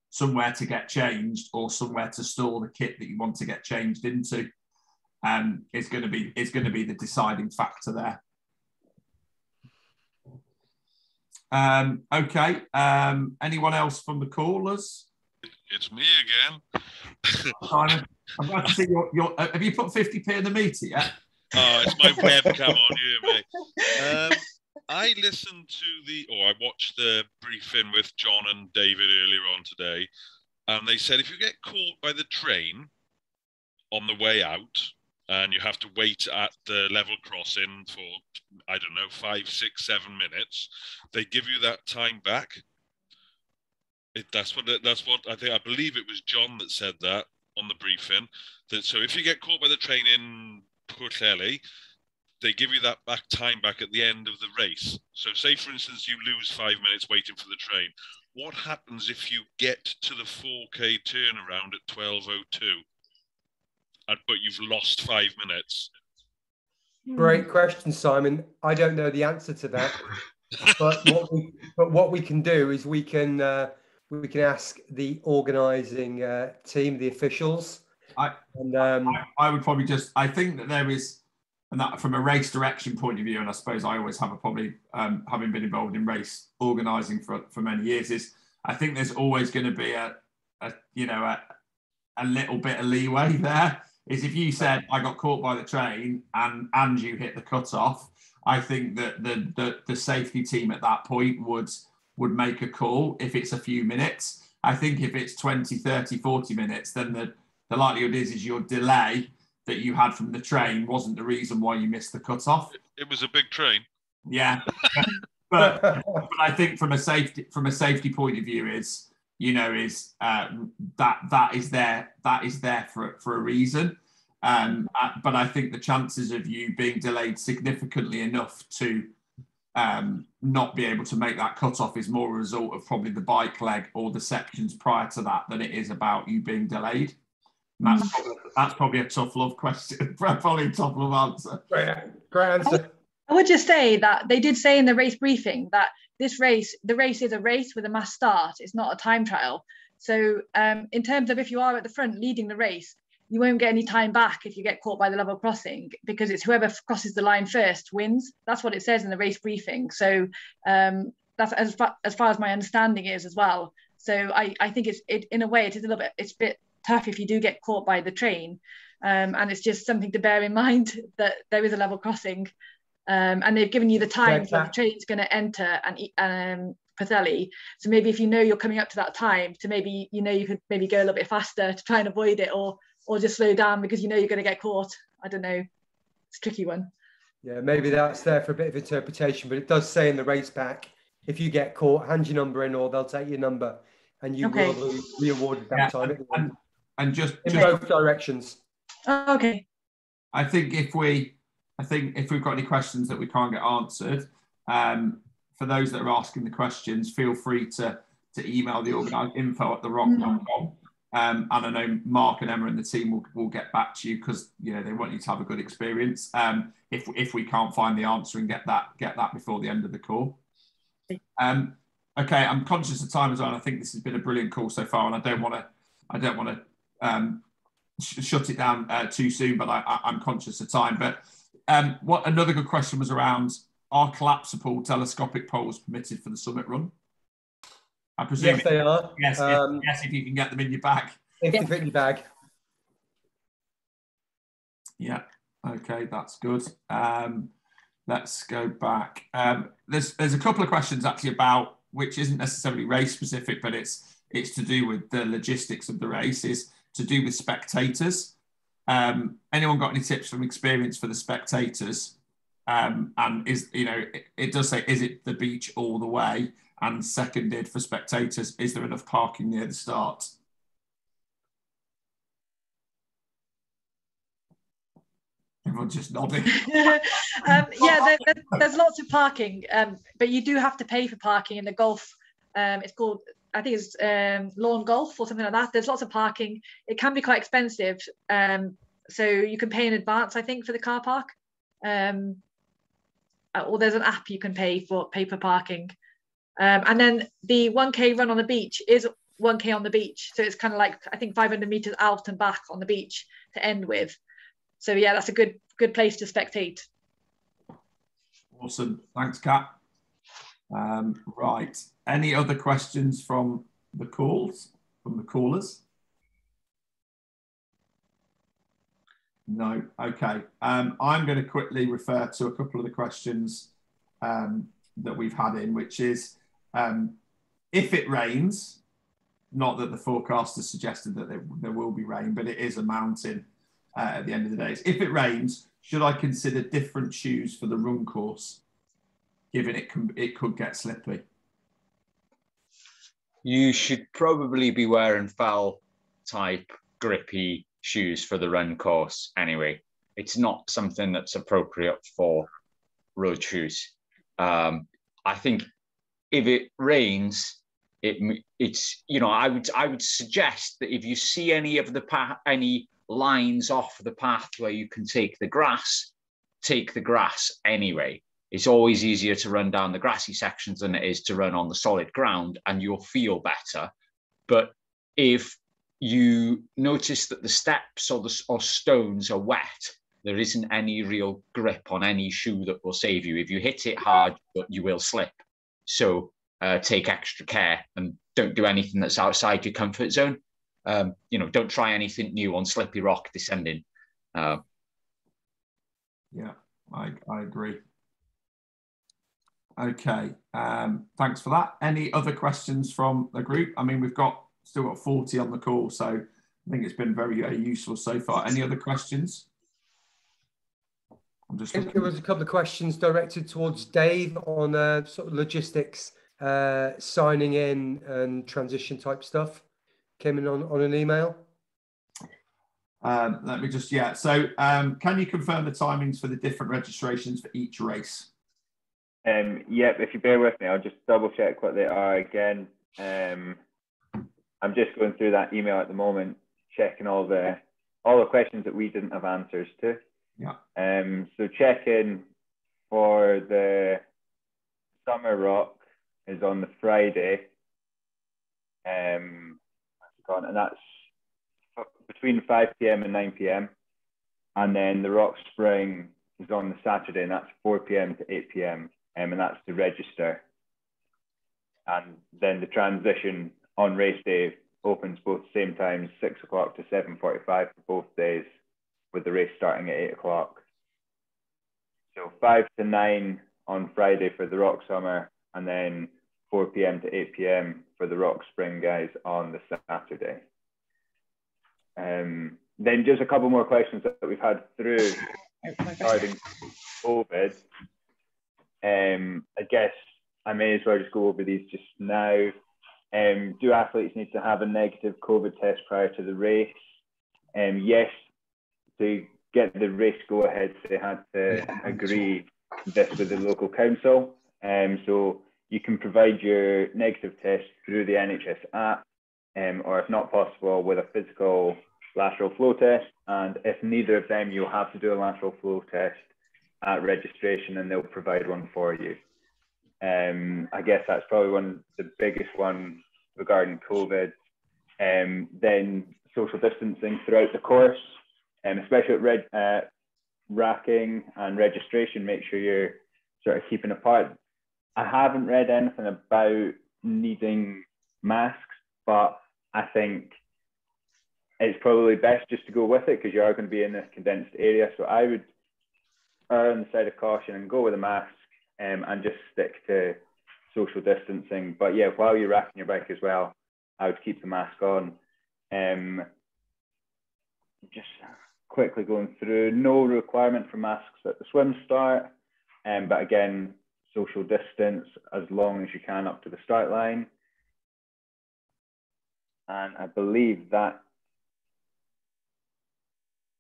Speaker 1: somewhere to get changed or somewhere to store the kit that you want to get changed into um, is going to be is going to be the deciding factor there. Um, okay. Um, anyone else from the callers?
Speaker 4: It's me again.
Speaker 1: Simon, I'm glad to see your, your uh, have you put 50p in the meter yet?
Speaker 4: Oh, it's my webcam on here, mate. Um, I listened to the, or I watched the briefing with John and David earlier on today, and they said if you get caught by the train on the way out, and you have to wait at the level crossing for I don't know five, six, seven minutes, they give you that time back. It, that's what that's what I think. I believe it was John that said that on the briefing. That so if you get caught by the train in Pwllheli, they give you that back time back at the end of the race. So say for instance you lose five minutes waiting for the train. What happens if you get to the 4K turnaround at 12:02? But you've lost five minutes?
Speaker 5: Great question, Simon. I don't know the answer to that, but what we, but what we can do is we can uh, we can ask the organising uh, team, the officials.
Speaker 1: I,
Speaker 5: and um,
Speaker 1: I, I would probably just I think that there is and that from a race direction point of view, and I suppose I always have a probably um, having been involved in race organising for, for many years, is I think there's always going to be a, a you know a, a little bit of leeway there. Is if you said I got caught by the train and and you hit the cutoff, I think that the, the the safety team at that point would would make a call if it's a few minutes. I think if it's 20, 30, 40 minutes, then the, the likelihood is is your delay that you had from the train wasn't the reason why you missed the cutoff.
Speaker 4: It was a big train.
Speaker 1: Yeah, but, but I think from a safety from a safety point of view is you know is uh, that that is there that is there for for a reason. Um, uh, but I think the chances of you being delayed significantly enough to um, not be able to make that cut off is more a result of probably the bike leg or the sections prior to that than it is about you being delayed. That's
Speaker 5: Mm.
Speaker 1: probably, that's probably a tough love question, probably a tough love answer.
Speaker 5: Great, great answer.
Speaker 6: I would just say that they did say in the race briefing that this race, the race is a race with a mass start. It's not a time trial. So, um, in terms of if you are at the front leading the race, you won't get any time back if you get caught by the level crossing because it's whoever crosses the line first wins. That's what it says in the race briefing. So, um, that's as far, as far as my understanding is as well. So, I, I think it's it in a way it is a little bit it's a bit tough if you do get caught by the train. Um, and it's just something to bear in mind that there is a level crossing um, and they've given you the times where the train's going to enter and um, Pwllheli. So maybe if you know you're coming up to that time, to maybe you know you could maybe go a little bit faster to try and avoid it, or or just slow down because you know you're going to get caught. I don't know. It's a tricky one.
Speaker 5: Yeah, maybe that's there for a bit of interpretation, but it does say in the race pack, if you get caught, hand your number in, or they'll take your number, and you
Speaker 6: Okay.
Speaker 5: will be rewarded that
Speaker 1: Yeah,
Speaker 5: time
Speaker 1: and, and just,
Speaker 5: in
Speaker 1: just
Speaker 5: both directions.
Speaker 6: Oh, okay.
Speaker 1: I think if we, I think if we've got any questions that we can't get answered, um, for those that are asking the questions, feel free to to email the organised info at the rock.com. Um, and I know Mark and Emma and the team will, will get back to you because you know they want you to have a good experience. Um, if if we can't find the answer and get that get that before the end of the call. Um, okay, I'm conscious of time as well. And I think this has been a brilliant call so far, and I don't want to I don't want to um, sh- shut it down uh, too soon, but I, I, I'm conscious of time. But um, what another good question was around are collapsible telescopic poles permitted for the summit run? I presume
Speaker 5: Yes, they are.
Speaker 1: Yes,
Speaker 5: Um,
Speaker 1: if, yes, if you can get them in your bag.
Speaker 5: If they fit in your bag.
Speaker 1: Yeah. Okay, that's good. Um, let's go back. Um, there's there's a couple of questions actually about which isn't necessarily race specific, but it's it's to do with the logistics of the race. Is to do with spectators. Um, anyone got any tips from experience for the spectators? Um, and is you know it, it does say is it the beach all the way? And seconded for spectators, is there enough parking near the start? Everyone just nodding.
Speaker 6: um, yeah, there, there- there's lots of parking, um, but you do have to pay for parking in the golf. Um, it's called, I think it's um, lawn golf or something like that. There's lots of parking. It can be quite expensive, um, so you can pay in advance. I think for the car park, um, uh, or there's an app you can pay for pay for parking. Um, and then the 1k run on the beach is 1k on the beach. So it's kind of like I think 500 meters out and back on the beach to end with. So yeah, that's a good good place to spectate.
Speaker 1: Awesome. Thanks, Kat. Um, right. Any other questions from the calls, from the callers? No. Okay. Um, I'm going to quickly refer to a couple of the questions um, that we've had in, which is um, if it rains, not that the forecast has suggested that there, there, will be rain, but it is a mountain uh, at the end of the day. If it rains, should I consider different shoes for the run course, given it can it could get slippy?
Speaker 2: You should probably be wearing foul type grippy shoes for the run course anyway. It's not something that's appropriate for road shoes. Um, I think if it rains, it it's you know I would I would suggest that if you see any of the path any lines off the path where you can take the grass, take the grass anyway. It's always easier to run down the grassy sections than it is to run on the solid ground, and you'll feel better. But if you notice that the steps or the or stones are wet, there isn't any real grip on any shoe that will save you. If you hit it hard, you will slip. So uh, take extra care and don't do anything that's outside your comfort zone. Um, you know, don't try anything new on slippy rock descending. Uh,
Speaker 1: yeah, I, I agree. Okay, um, thanks for that. Any other questions from the group? I mean, we've got still got 40 on the call, so I think it's been very uh, useful so far. Any other questions?
Speaker 5: I'm just there was a couple of questions directed towards Dave on uh, sort of logistics, uh, signing in and transition type stuff. Came in on, on an email.
Speaker 1: Um, let me just, yeah. So um, can you confirm the timings for the different registrations for each race?
Speaker 9: Um, yep, if you bear with me, I'll just double check what they are again. Um, I'm just going through that email at the moment, checking all the all the questions that we didn't have answers to.
Speaker 1: Yeah.
Speaker 9: Um, so check in for the summer ROC is on the Friday. Um, and that's between 5 p.m. and 9 p.m. And then the ROC spring is on the Saturday, and that's 4 p.m. to 8 p.m. Um, and that's to register. And then the transition on race day opens both the same times, six o'clock to 7:45 for both days with the race starting at eight o'clock. So five to nine on Friday for the ROC Summer, and then 4 p.m. to 8 p.m. for the ROC Spring guys on the Saturday. Um, then just a couple more questions that we've had through regarding COVID. Um, I guess I may as well just go over these just now. Um, do athletes need to have a negative COVID test prior to the race? Um, yes, to get the race go ahead, they had to agree this with the local council. Um, so you can provide your negative test through the NHS app, um, or if not possible, with a physical lateral flow test. And if neither of them, you'll have to do a lateral flow test at registration, and they'll provide one for you. Um, I guess that's probably one of the biggest one regarding COVID. Um, then social distancing throughout the course um, especially at uh, racking and registration, make sure you're sort of keeping apart. I haven't read anything about needing masks, but I think it's probably best just to go with it because you are going to be in this condensed area. So I would on the side of caution and go with a mask um, and just stick to social distancing. But yeah, while you're racking your bike as well, I would keep the mask on. Um, just quickly going through. No requirement for masks at the swim start, um, but again, social distance as long as you can up to the start line. And I believe that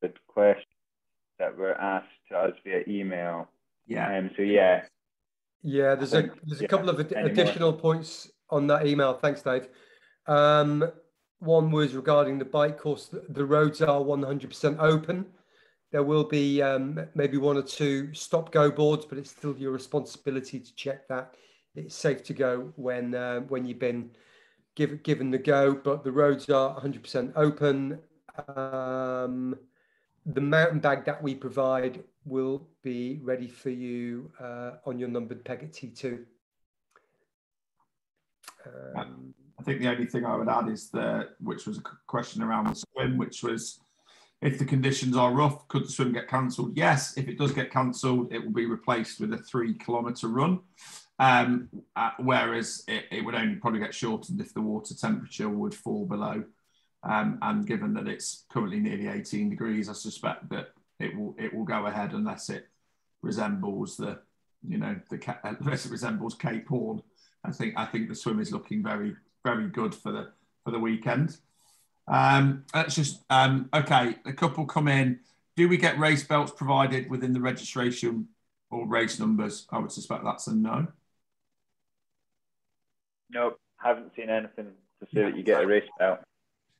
Speaker 9: the question that were asked to us via email.
Speaker 1: Yeah.
Speaker 9: Um, so yeah.
Speaker 5: Yeah, there's a there's a couple of ad- additional points on that email. Thanks, Dave. Um, one was regarding the bike course. The roads are 100% open. There will be um, maybe one or two stop go boards, but it's still your responsibility to check that it's safe to go when uh, when you've been give, given the go, but the roads are 100% open. Um, the mountain bag that we provide will be ready for you uh, on your numbered peg at T2.
Speaker 1: Um, I think the only thing I would add is the, which was a question around the swim, which was if the conditions are rough, could the swim get cancelled? Yes. If it does get cancelled, it will be replaced with a three kilometre run. Um, uh, whereas it, it, would only probably get shortened if the water temperature would fall below. Um, and given that it's currently nearly 18 degrees, I suspect that it will it will go ahead unless it resembles the you know the unless it resembles Cape Horn. I think I think the swim is looking very very good for the for the weekend. Um, let's just um, okay. A couple come in. Do we get race belts provided within the registration or race numbers? I would suspect that's a no.
Speaker 9: Nope, haven't seen anything to say yeah. that you get a race belt.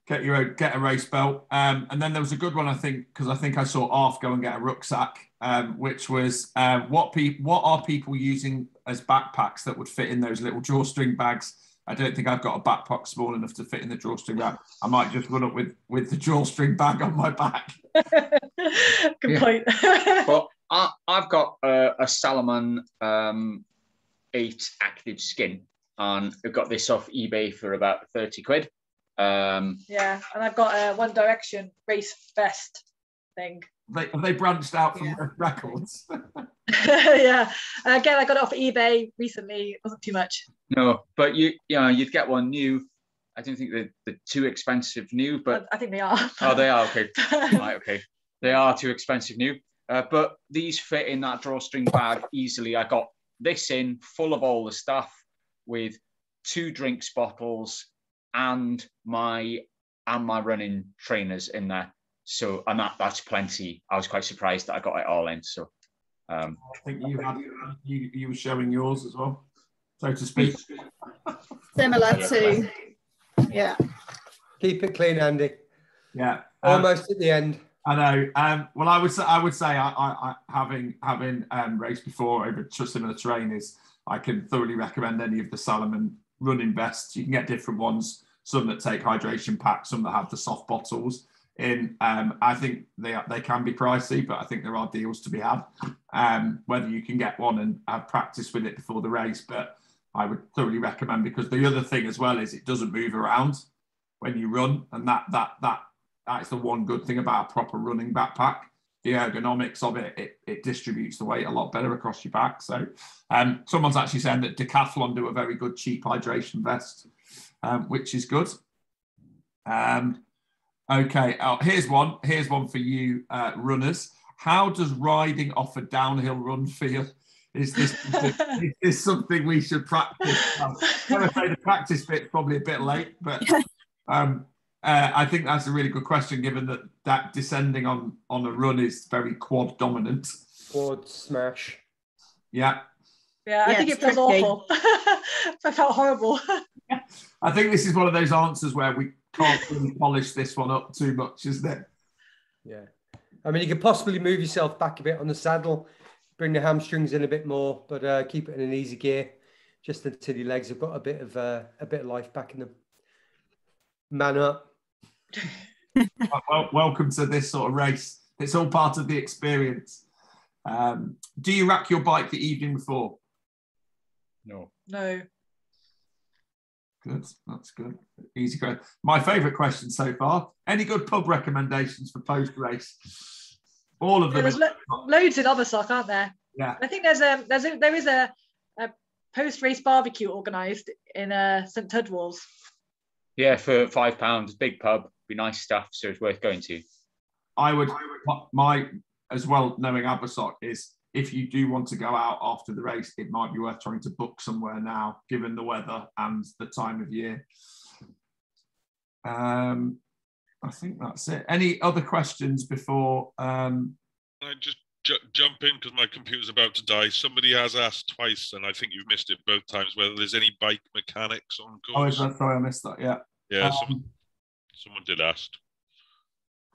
Speaker 1: Get your get a race belt, um, and then there was a good one I think because I think I saw Arf go and get a rucksack, um, which was uh, what people what are people using as backpacks that would fit in those little drawstring bags I don't think I've got a backpack small enough to fit in the drawstring bag. I might just run up with with the drawstring bag on my back.
Speaker 6: Good yeah. point.
Speaker 2: well, I, have got a, a Salomon um, 8 active skin, and I've got this off eBay for about 30 quid. Um,
Speaker 6: yeah, and I've got a One Direction race vest thing.
Speaker 1: They, have they branched out from yeah. records?
Speaker 6: yeah. Again, I got it off eBay recently. It wasn't too much.
Speaker 2: No, but you, you know, you'd get one new. I don't think they're, they're too expensive new, but
Speaker 6: I think they are.
Speaker 2: oh, they are okay. right, okay, they are too expensive new. Uh, but these fit in that drawstring bag easily. I got this in full of all the stuff with two drinks bottles and my and my running trainers in there. So and that that's plenty. I was quite surprised that I got it all in. So um,
Speaker 1: I think you had you you were showing yours as well, so to speak.
Speaker 3: Similar to yeah.
Speaker 5: Keep it clean, Andy.
Speaker 1: Yeah.
Speaker 5: Um, Almost at the end.
Speaker 1: I know. Um, well, I would say I would say I, I, I having having um, raced before over similar terrain is I can thoroughly recommend any of the Salomon running vests. You can get different ones. Some that take hydration packs, some that have the soft bottles in. Um, I think they they can be pricey, but I think there are deals to be had. Um, whether you can get one and have practice with it before the race, but I would thoroughly recommend because the other thing as well is it doesn't move around when you run, and that that that that's the one good thing about a proper running backpack. The ergonomics of it, it, it distributes the weight a lot better across your back. So, um, someone's actually saying that Decathlon do a very good cheap hydration vest, um, which is good. Um, Okay, oh, here's one. Here's one for you, uh, runners. How does riding off a downhill run feel? Is this is this something we should practice? Um, I'm going to say the practice bit's probably a bit late, but um, uh, I think that's a really good question, given that that descending on on a run is very quad dominant.
Speaker 5: Quad smash.
Speaker 1: Yeah.
Speaker 6: Yeah, I yeah, think it feels tricky. awful. I felt horrible.
Speaker 1: I think this is one of those answers where we can't really polish this one up too much, isn't it?
Speaker 5: Yeah. I mean, you could possibly move yourself back a bit on the saddle, bring the hamstrings in a bit more, but uh, keep it in an easy gear, just until your legs have got a bit of uh, a bit of life back in them. Man up.
Speaker 1: well, welcome to this sort of race. It's all part of the experience. Um, do you rack your bike the evening before?
Speaker 2: No.
Speaker 6: No.
Speaker 1: Good. That's good. Easy question. My favourite question so far. Any good pub recommendations for post race? All of them.
Speaker 6: there's lo- loads in Abersoch, aren't there?
Speaker 1: Yeah.
Speaker 6: I think there's a there's a there is a, a post race barbecue organised in uh, St Tudwal's.
Speaker 2: Yeah, for five pounds, big pub, be nice stuff. So it's worth going to.
Speaker 1: I would my as well knowing Abersoch is if you do want to go out after the race, it might be worth trying to book somewhere now, given the weather and the time of year. Um, I think that's it. Any other questions before? Um...
Speaker 4: I just ju jump in because my computer's about to die. Somebody has asked twice, and I think you've missed it both times, whether there's any bike mechanics on course.
Speaker 1: Oh, is that sorry? I missed that. Yeah.
Speaker 4: Yeah. Um, someone, someone did ask.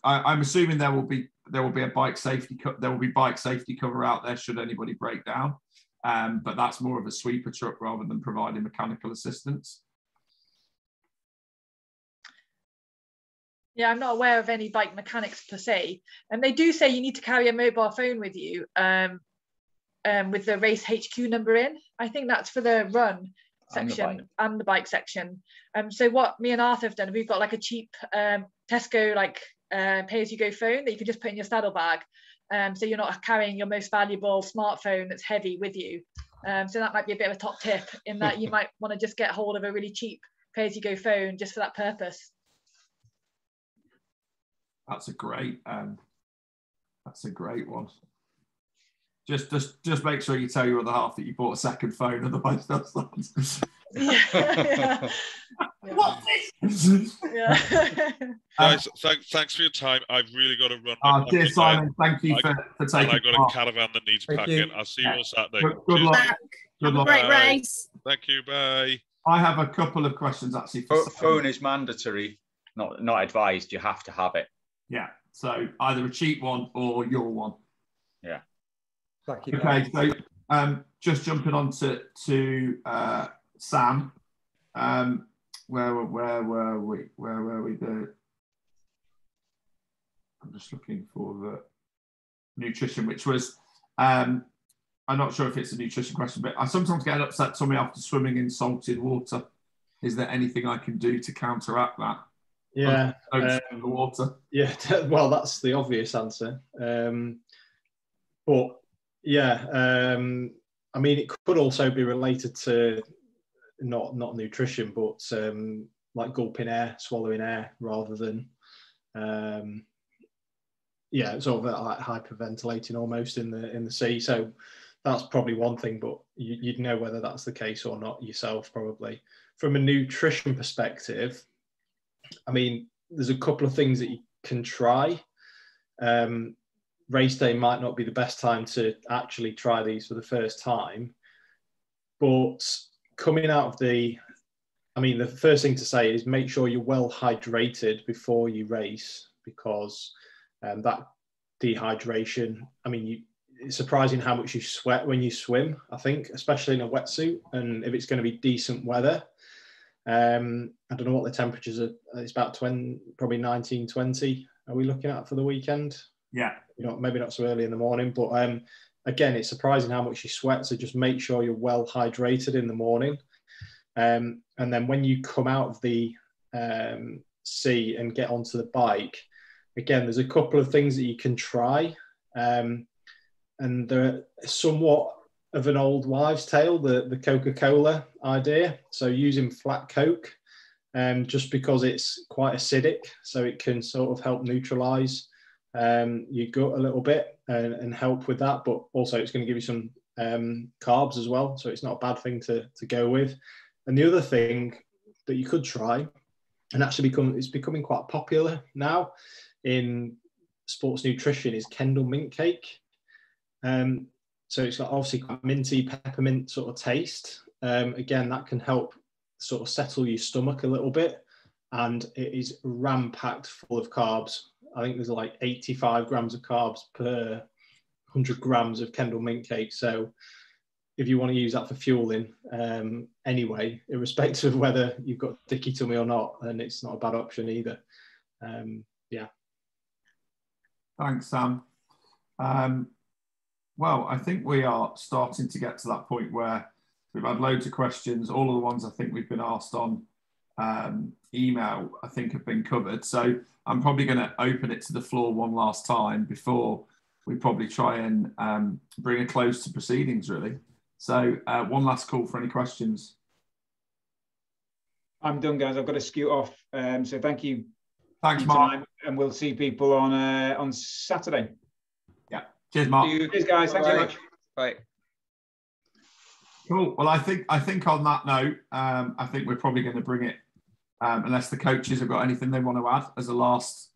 Speaker 1: I, am assuming there will be there will be a bike safety co- there will be bike safety cover out there should anybody break down, um, but that's more of a sweeper truck rather than providing mechanical assistance.
Speaker 6: Yeah, I'm not aware of any bike mechanics per se. And they do say you need to carry a mobile phone with you um, um, with the race HQ number in. I think that's for the run
Speaker 2: And the
Speaker 6: section
Speaker 2: bike.
Speaker 6: and the bike section. Um, so what me and Arthur have done, we've got like a cheap um, Tesco like uh, pay-as-you-go phone that you can just put in your saddle bag. Um, so you're not carrying your most valuable smartphone that's heavy with you. Um, so that might be a bit of a top tip in that you might want to just get hold of a really cheap pay-as-you-go phone just for that purpose.
Speaker 1: That's a great. Um, that's a great one. Just, just, just make sure you tell your other half that you bought a second phone, otherwise that's not.
Speaker 6: yeah.
Speaker 1: What
Speaker 6: yeah.
Speaker 4: Guys, thank, thanks for your time. I've really got to run. my
Speaker 1: Uh, dear
Speaker 4: now,
Speaker 1: Simon, thank you
Speaker 4: I-
Speaker 1: for, for
Speaker 4: and
Speaker 1: taking
Speaker 4: I've got a caravan that needs
Speaker 5: Thank
Speaker 4: packing.
Speaker 5: you.
Speaker 4: I'll see you
Speaker 1: Yeah.
Speaker 4: all Saturday.
Speaker 1: Good, good luck.
Speaker 3: Have
Speaker 1: Good
Speaker 3: a
Speaker 1: luck.
Speaker 3: great race.
Speaker 4: Thank you. Bye.
Speaker 1: I have a couple of questions actually. For
Speaker 2: Pho- Phone is mandatory, not not advised. You have to have it.
Speaker 1: Yeah. So either a cheap one or your one.
Speaker 5: Back you
Speaker 1: Okay,
Speaker 5: back.
Speaker 1: so um, just jumping on to, to uh, Sam, um, where where were we? Where were we? The I'm just looking for the nutrition, which was um, I'm not sure if it's a nutrition question, but I sometimes get upset tummy after swimming in salted water. Is there anything I can do to counteract that?
Speaker 10: Yeah. Um,
Speaker 1: the water.
Speaker 10: Yeah, well, that's the obvious answer. Um, but yeah, um, I mean, it could also be related to not not nutrition, but um, like gulping air, swallowing air, rather than um, yeah, sort of like hyperventilating almost in the in the sea. So that's probably one thing, but you, you'd know whether that's the case or not yourself, probably. From a nutrition perspective, I mean, there's a couple of things that you can try. Um, race day might not be the best time to actually try these for the first time, but coming out of the, I mean, the first thing to say is make sure you're well hydrated before you race because um, that dehydration, I mean, you, it's surprising how much you sweat when you swim, I think, especially in a wetsuit. And if it's going to be decent weather, um, I don't know what the temperatures are. It's about 20, probably 19, 20. Are we looking at for the weekend?
Speaker 1: Yeah.
Speaker 10: You know, maybe not so early in the morning, but um, again, it's surprising how much you sweat. So just make sure you're well hydrated in the morning. Um, and then when you come out of the um, sea and get onto the bike, again, there's a couple of things that you can try. Um, and they're somewhat of an old wives' tale, the, the Coca Cola idea. So using flat Coke, um, just because it's quite acidic, so it can sort of help neutralize um, your gut a little bit and, and help with that. But also, it's going to give you some um, carbs as well, so it's not a bad thing to, to go with. And the other thing that you could try, and actually become it's becoming quite popular now in sports nutrition, is Kendal mint cake. Um, so it's got obviously quite minty peppermint sort of taste. Um, again, that can help sort of settle your stomach a little bit, and it is ram packed full of carbs. I think there's like 85 grams of carbs per 100 grams of Kendal mint cake. So if you want to use that for fueling um, anyway, irrespective of whether you've got dicky tummy or not, then it's not a bad option either. Um, yeah.
Speaker 1: Thanks, Sam. Um, well, I think we are starting to get to that point where we've had loads of questions. All of the ones I think we've been asked on um, email, I think, have been covered. So I'm probably going to open it to the floor one last time before we probably try and um, bring a close to proceedings, really. So uh, one last call for any questions.
Speaker 8: I'm done, guys. I've got to scoot off. Um, so thank you.
Speaker 1: Thanks, Mark.
Speaker 8: tonight, And we'll see people on uh, on Saturday.
Speaker 1: Yeah. Cheers, Mark.
Speaker 8: Cheers, guys. Thanks very much.
Speaker 2: Bye.
Speaker 1: Cool. Well, I think I think on that note, um, I think we're probably going to bring it, um, unless the coaches have got anything they want to add as a last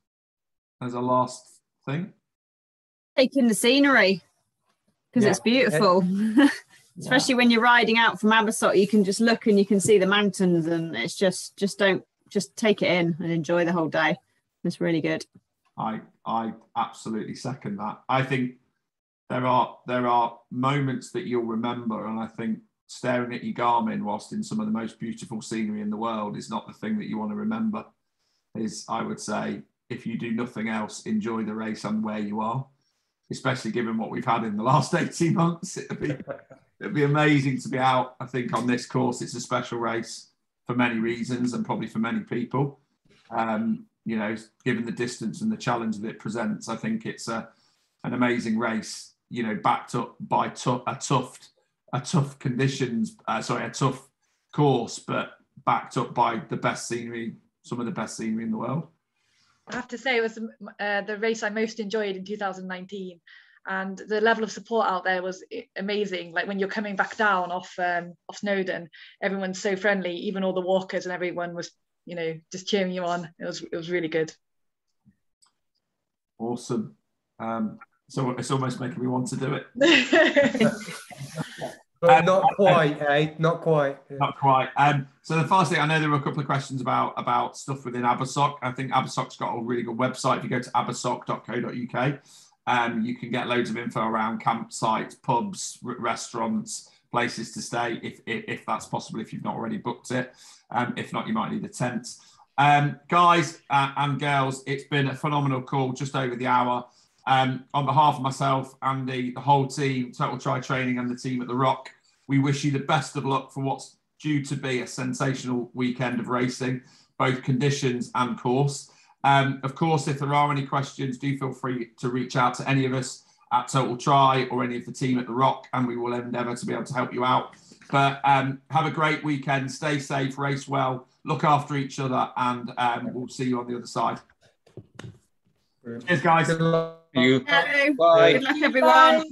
Speaker 1: as a last thing.
Speaker 3: Taking the scenery because
Speaker 1: Yeah.
Speaker 3: it's beautiful. Especially when you're riding out from Abersoch, you can just look and you can see the mountains, and it's just just don't just take it in and enjoy the whole day. It's really good.
Speaker 1: I I absolutely second that. I think there are there are moments that you'll remember, and I think staring at your Garmin whilst in some of the most beautiful scenery in the world is not the thing that you want to remember. is I would say if you do nothing else, enjoy the race and where you are, especially given what we've had in the last 18 months. It'd be, it'd be amazing to be out. I think on this course, it's a special race for many reasons and probably for many people. Um, you know, given the distance and the challenge that it presents, I think it's a, an amazing race, you know, backed up by tu- a tough, a tough conditions, uh, sorry, a tough course, but backed up by the best scenery, some of the best scenery in the world.
Speaker 6: I have to say it was uh, the race I most enjoyed in 2019 and the level of support out there was amazing. Like when you're coming back down off um, off Snowdon everyone's so friendly. Even all the walkers and everyone was you know just cheering you on. It was it was really good.
Speaker 1: Awesome. Um, so it's almost making me want to do it
Speaker 5: But not quite, eh? Not quite. Yeah.
Speaker 1: Not quite. Um, so the first thing, I know there were a couple of questions about about stuff within Abersoch. I think Abersoch's got a really good website. If you go to abersoch.co.uk, um, you can get loads of info around campsites, pubs, r- restaurants, places to stay, if, if, if that's possible, if you've not already booked it. Um, if not, you might need a tent. Um, guys uh, and girls, it's been a phenomenal call, just over the hour. Um, on behalf of myself, Andy, the whole team, Total Tri Training, and the team at the ROC, we wish you the best of luck for what's due to be a sensational weekend of racing, both conditions and course. Um, of course, if there are any questions, do feel free to reach out to any of us at Total Try or any of the team at the ROC, and we will endeavour to be able to help you out. But um, have a great weekend, stay safe, race well, look after each other, and um, we'll see you on the other side. Cheers, guys.
Speaker 2: You.
Speaker 3: Hello.
Speaker 2: Bye.
Speaker 3: Good luck, everyone.
Speaker 6: Bye.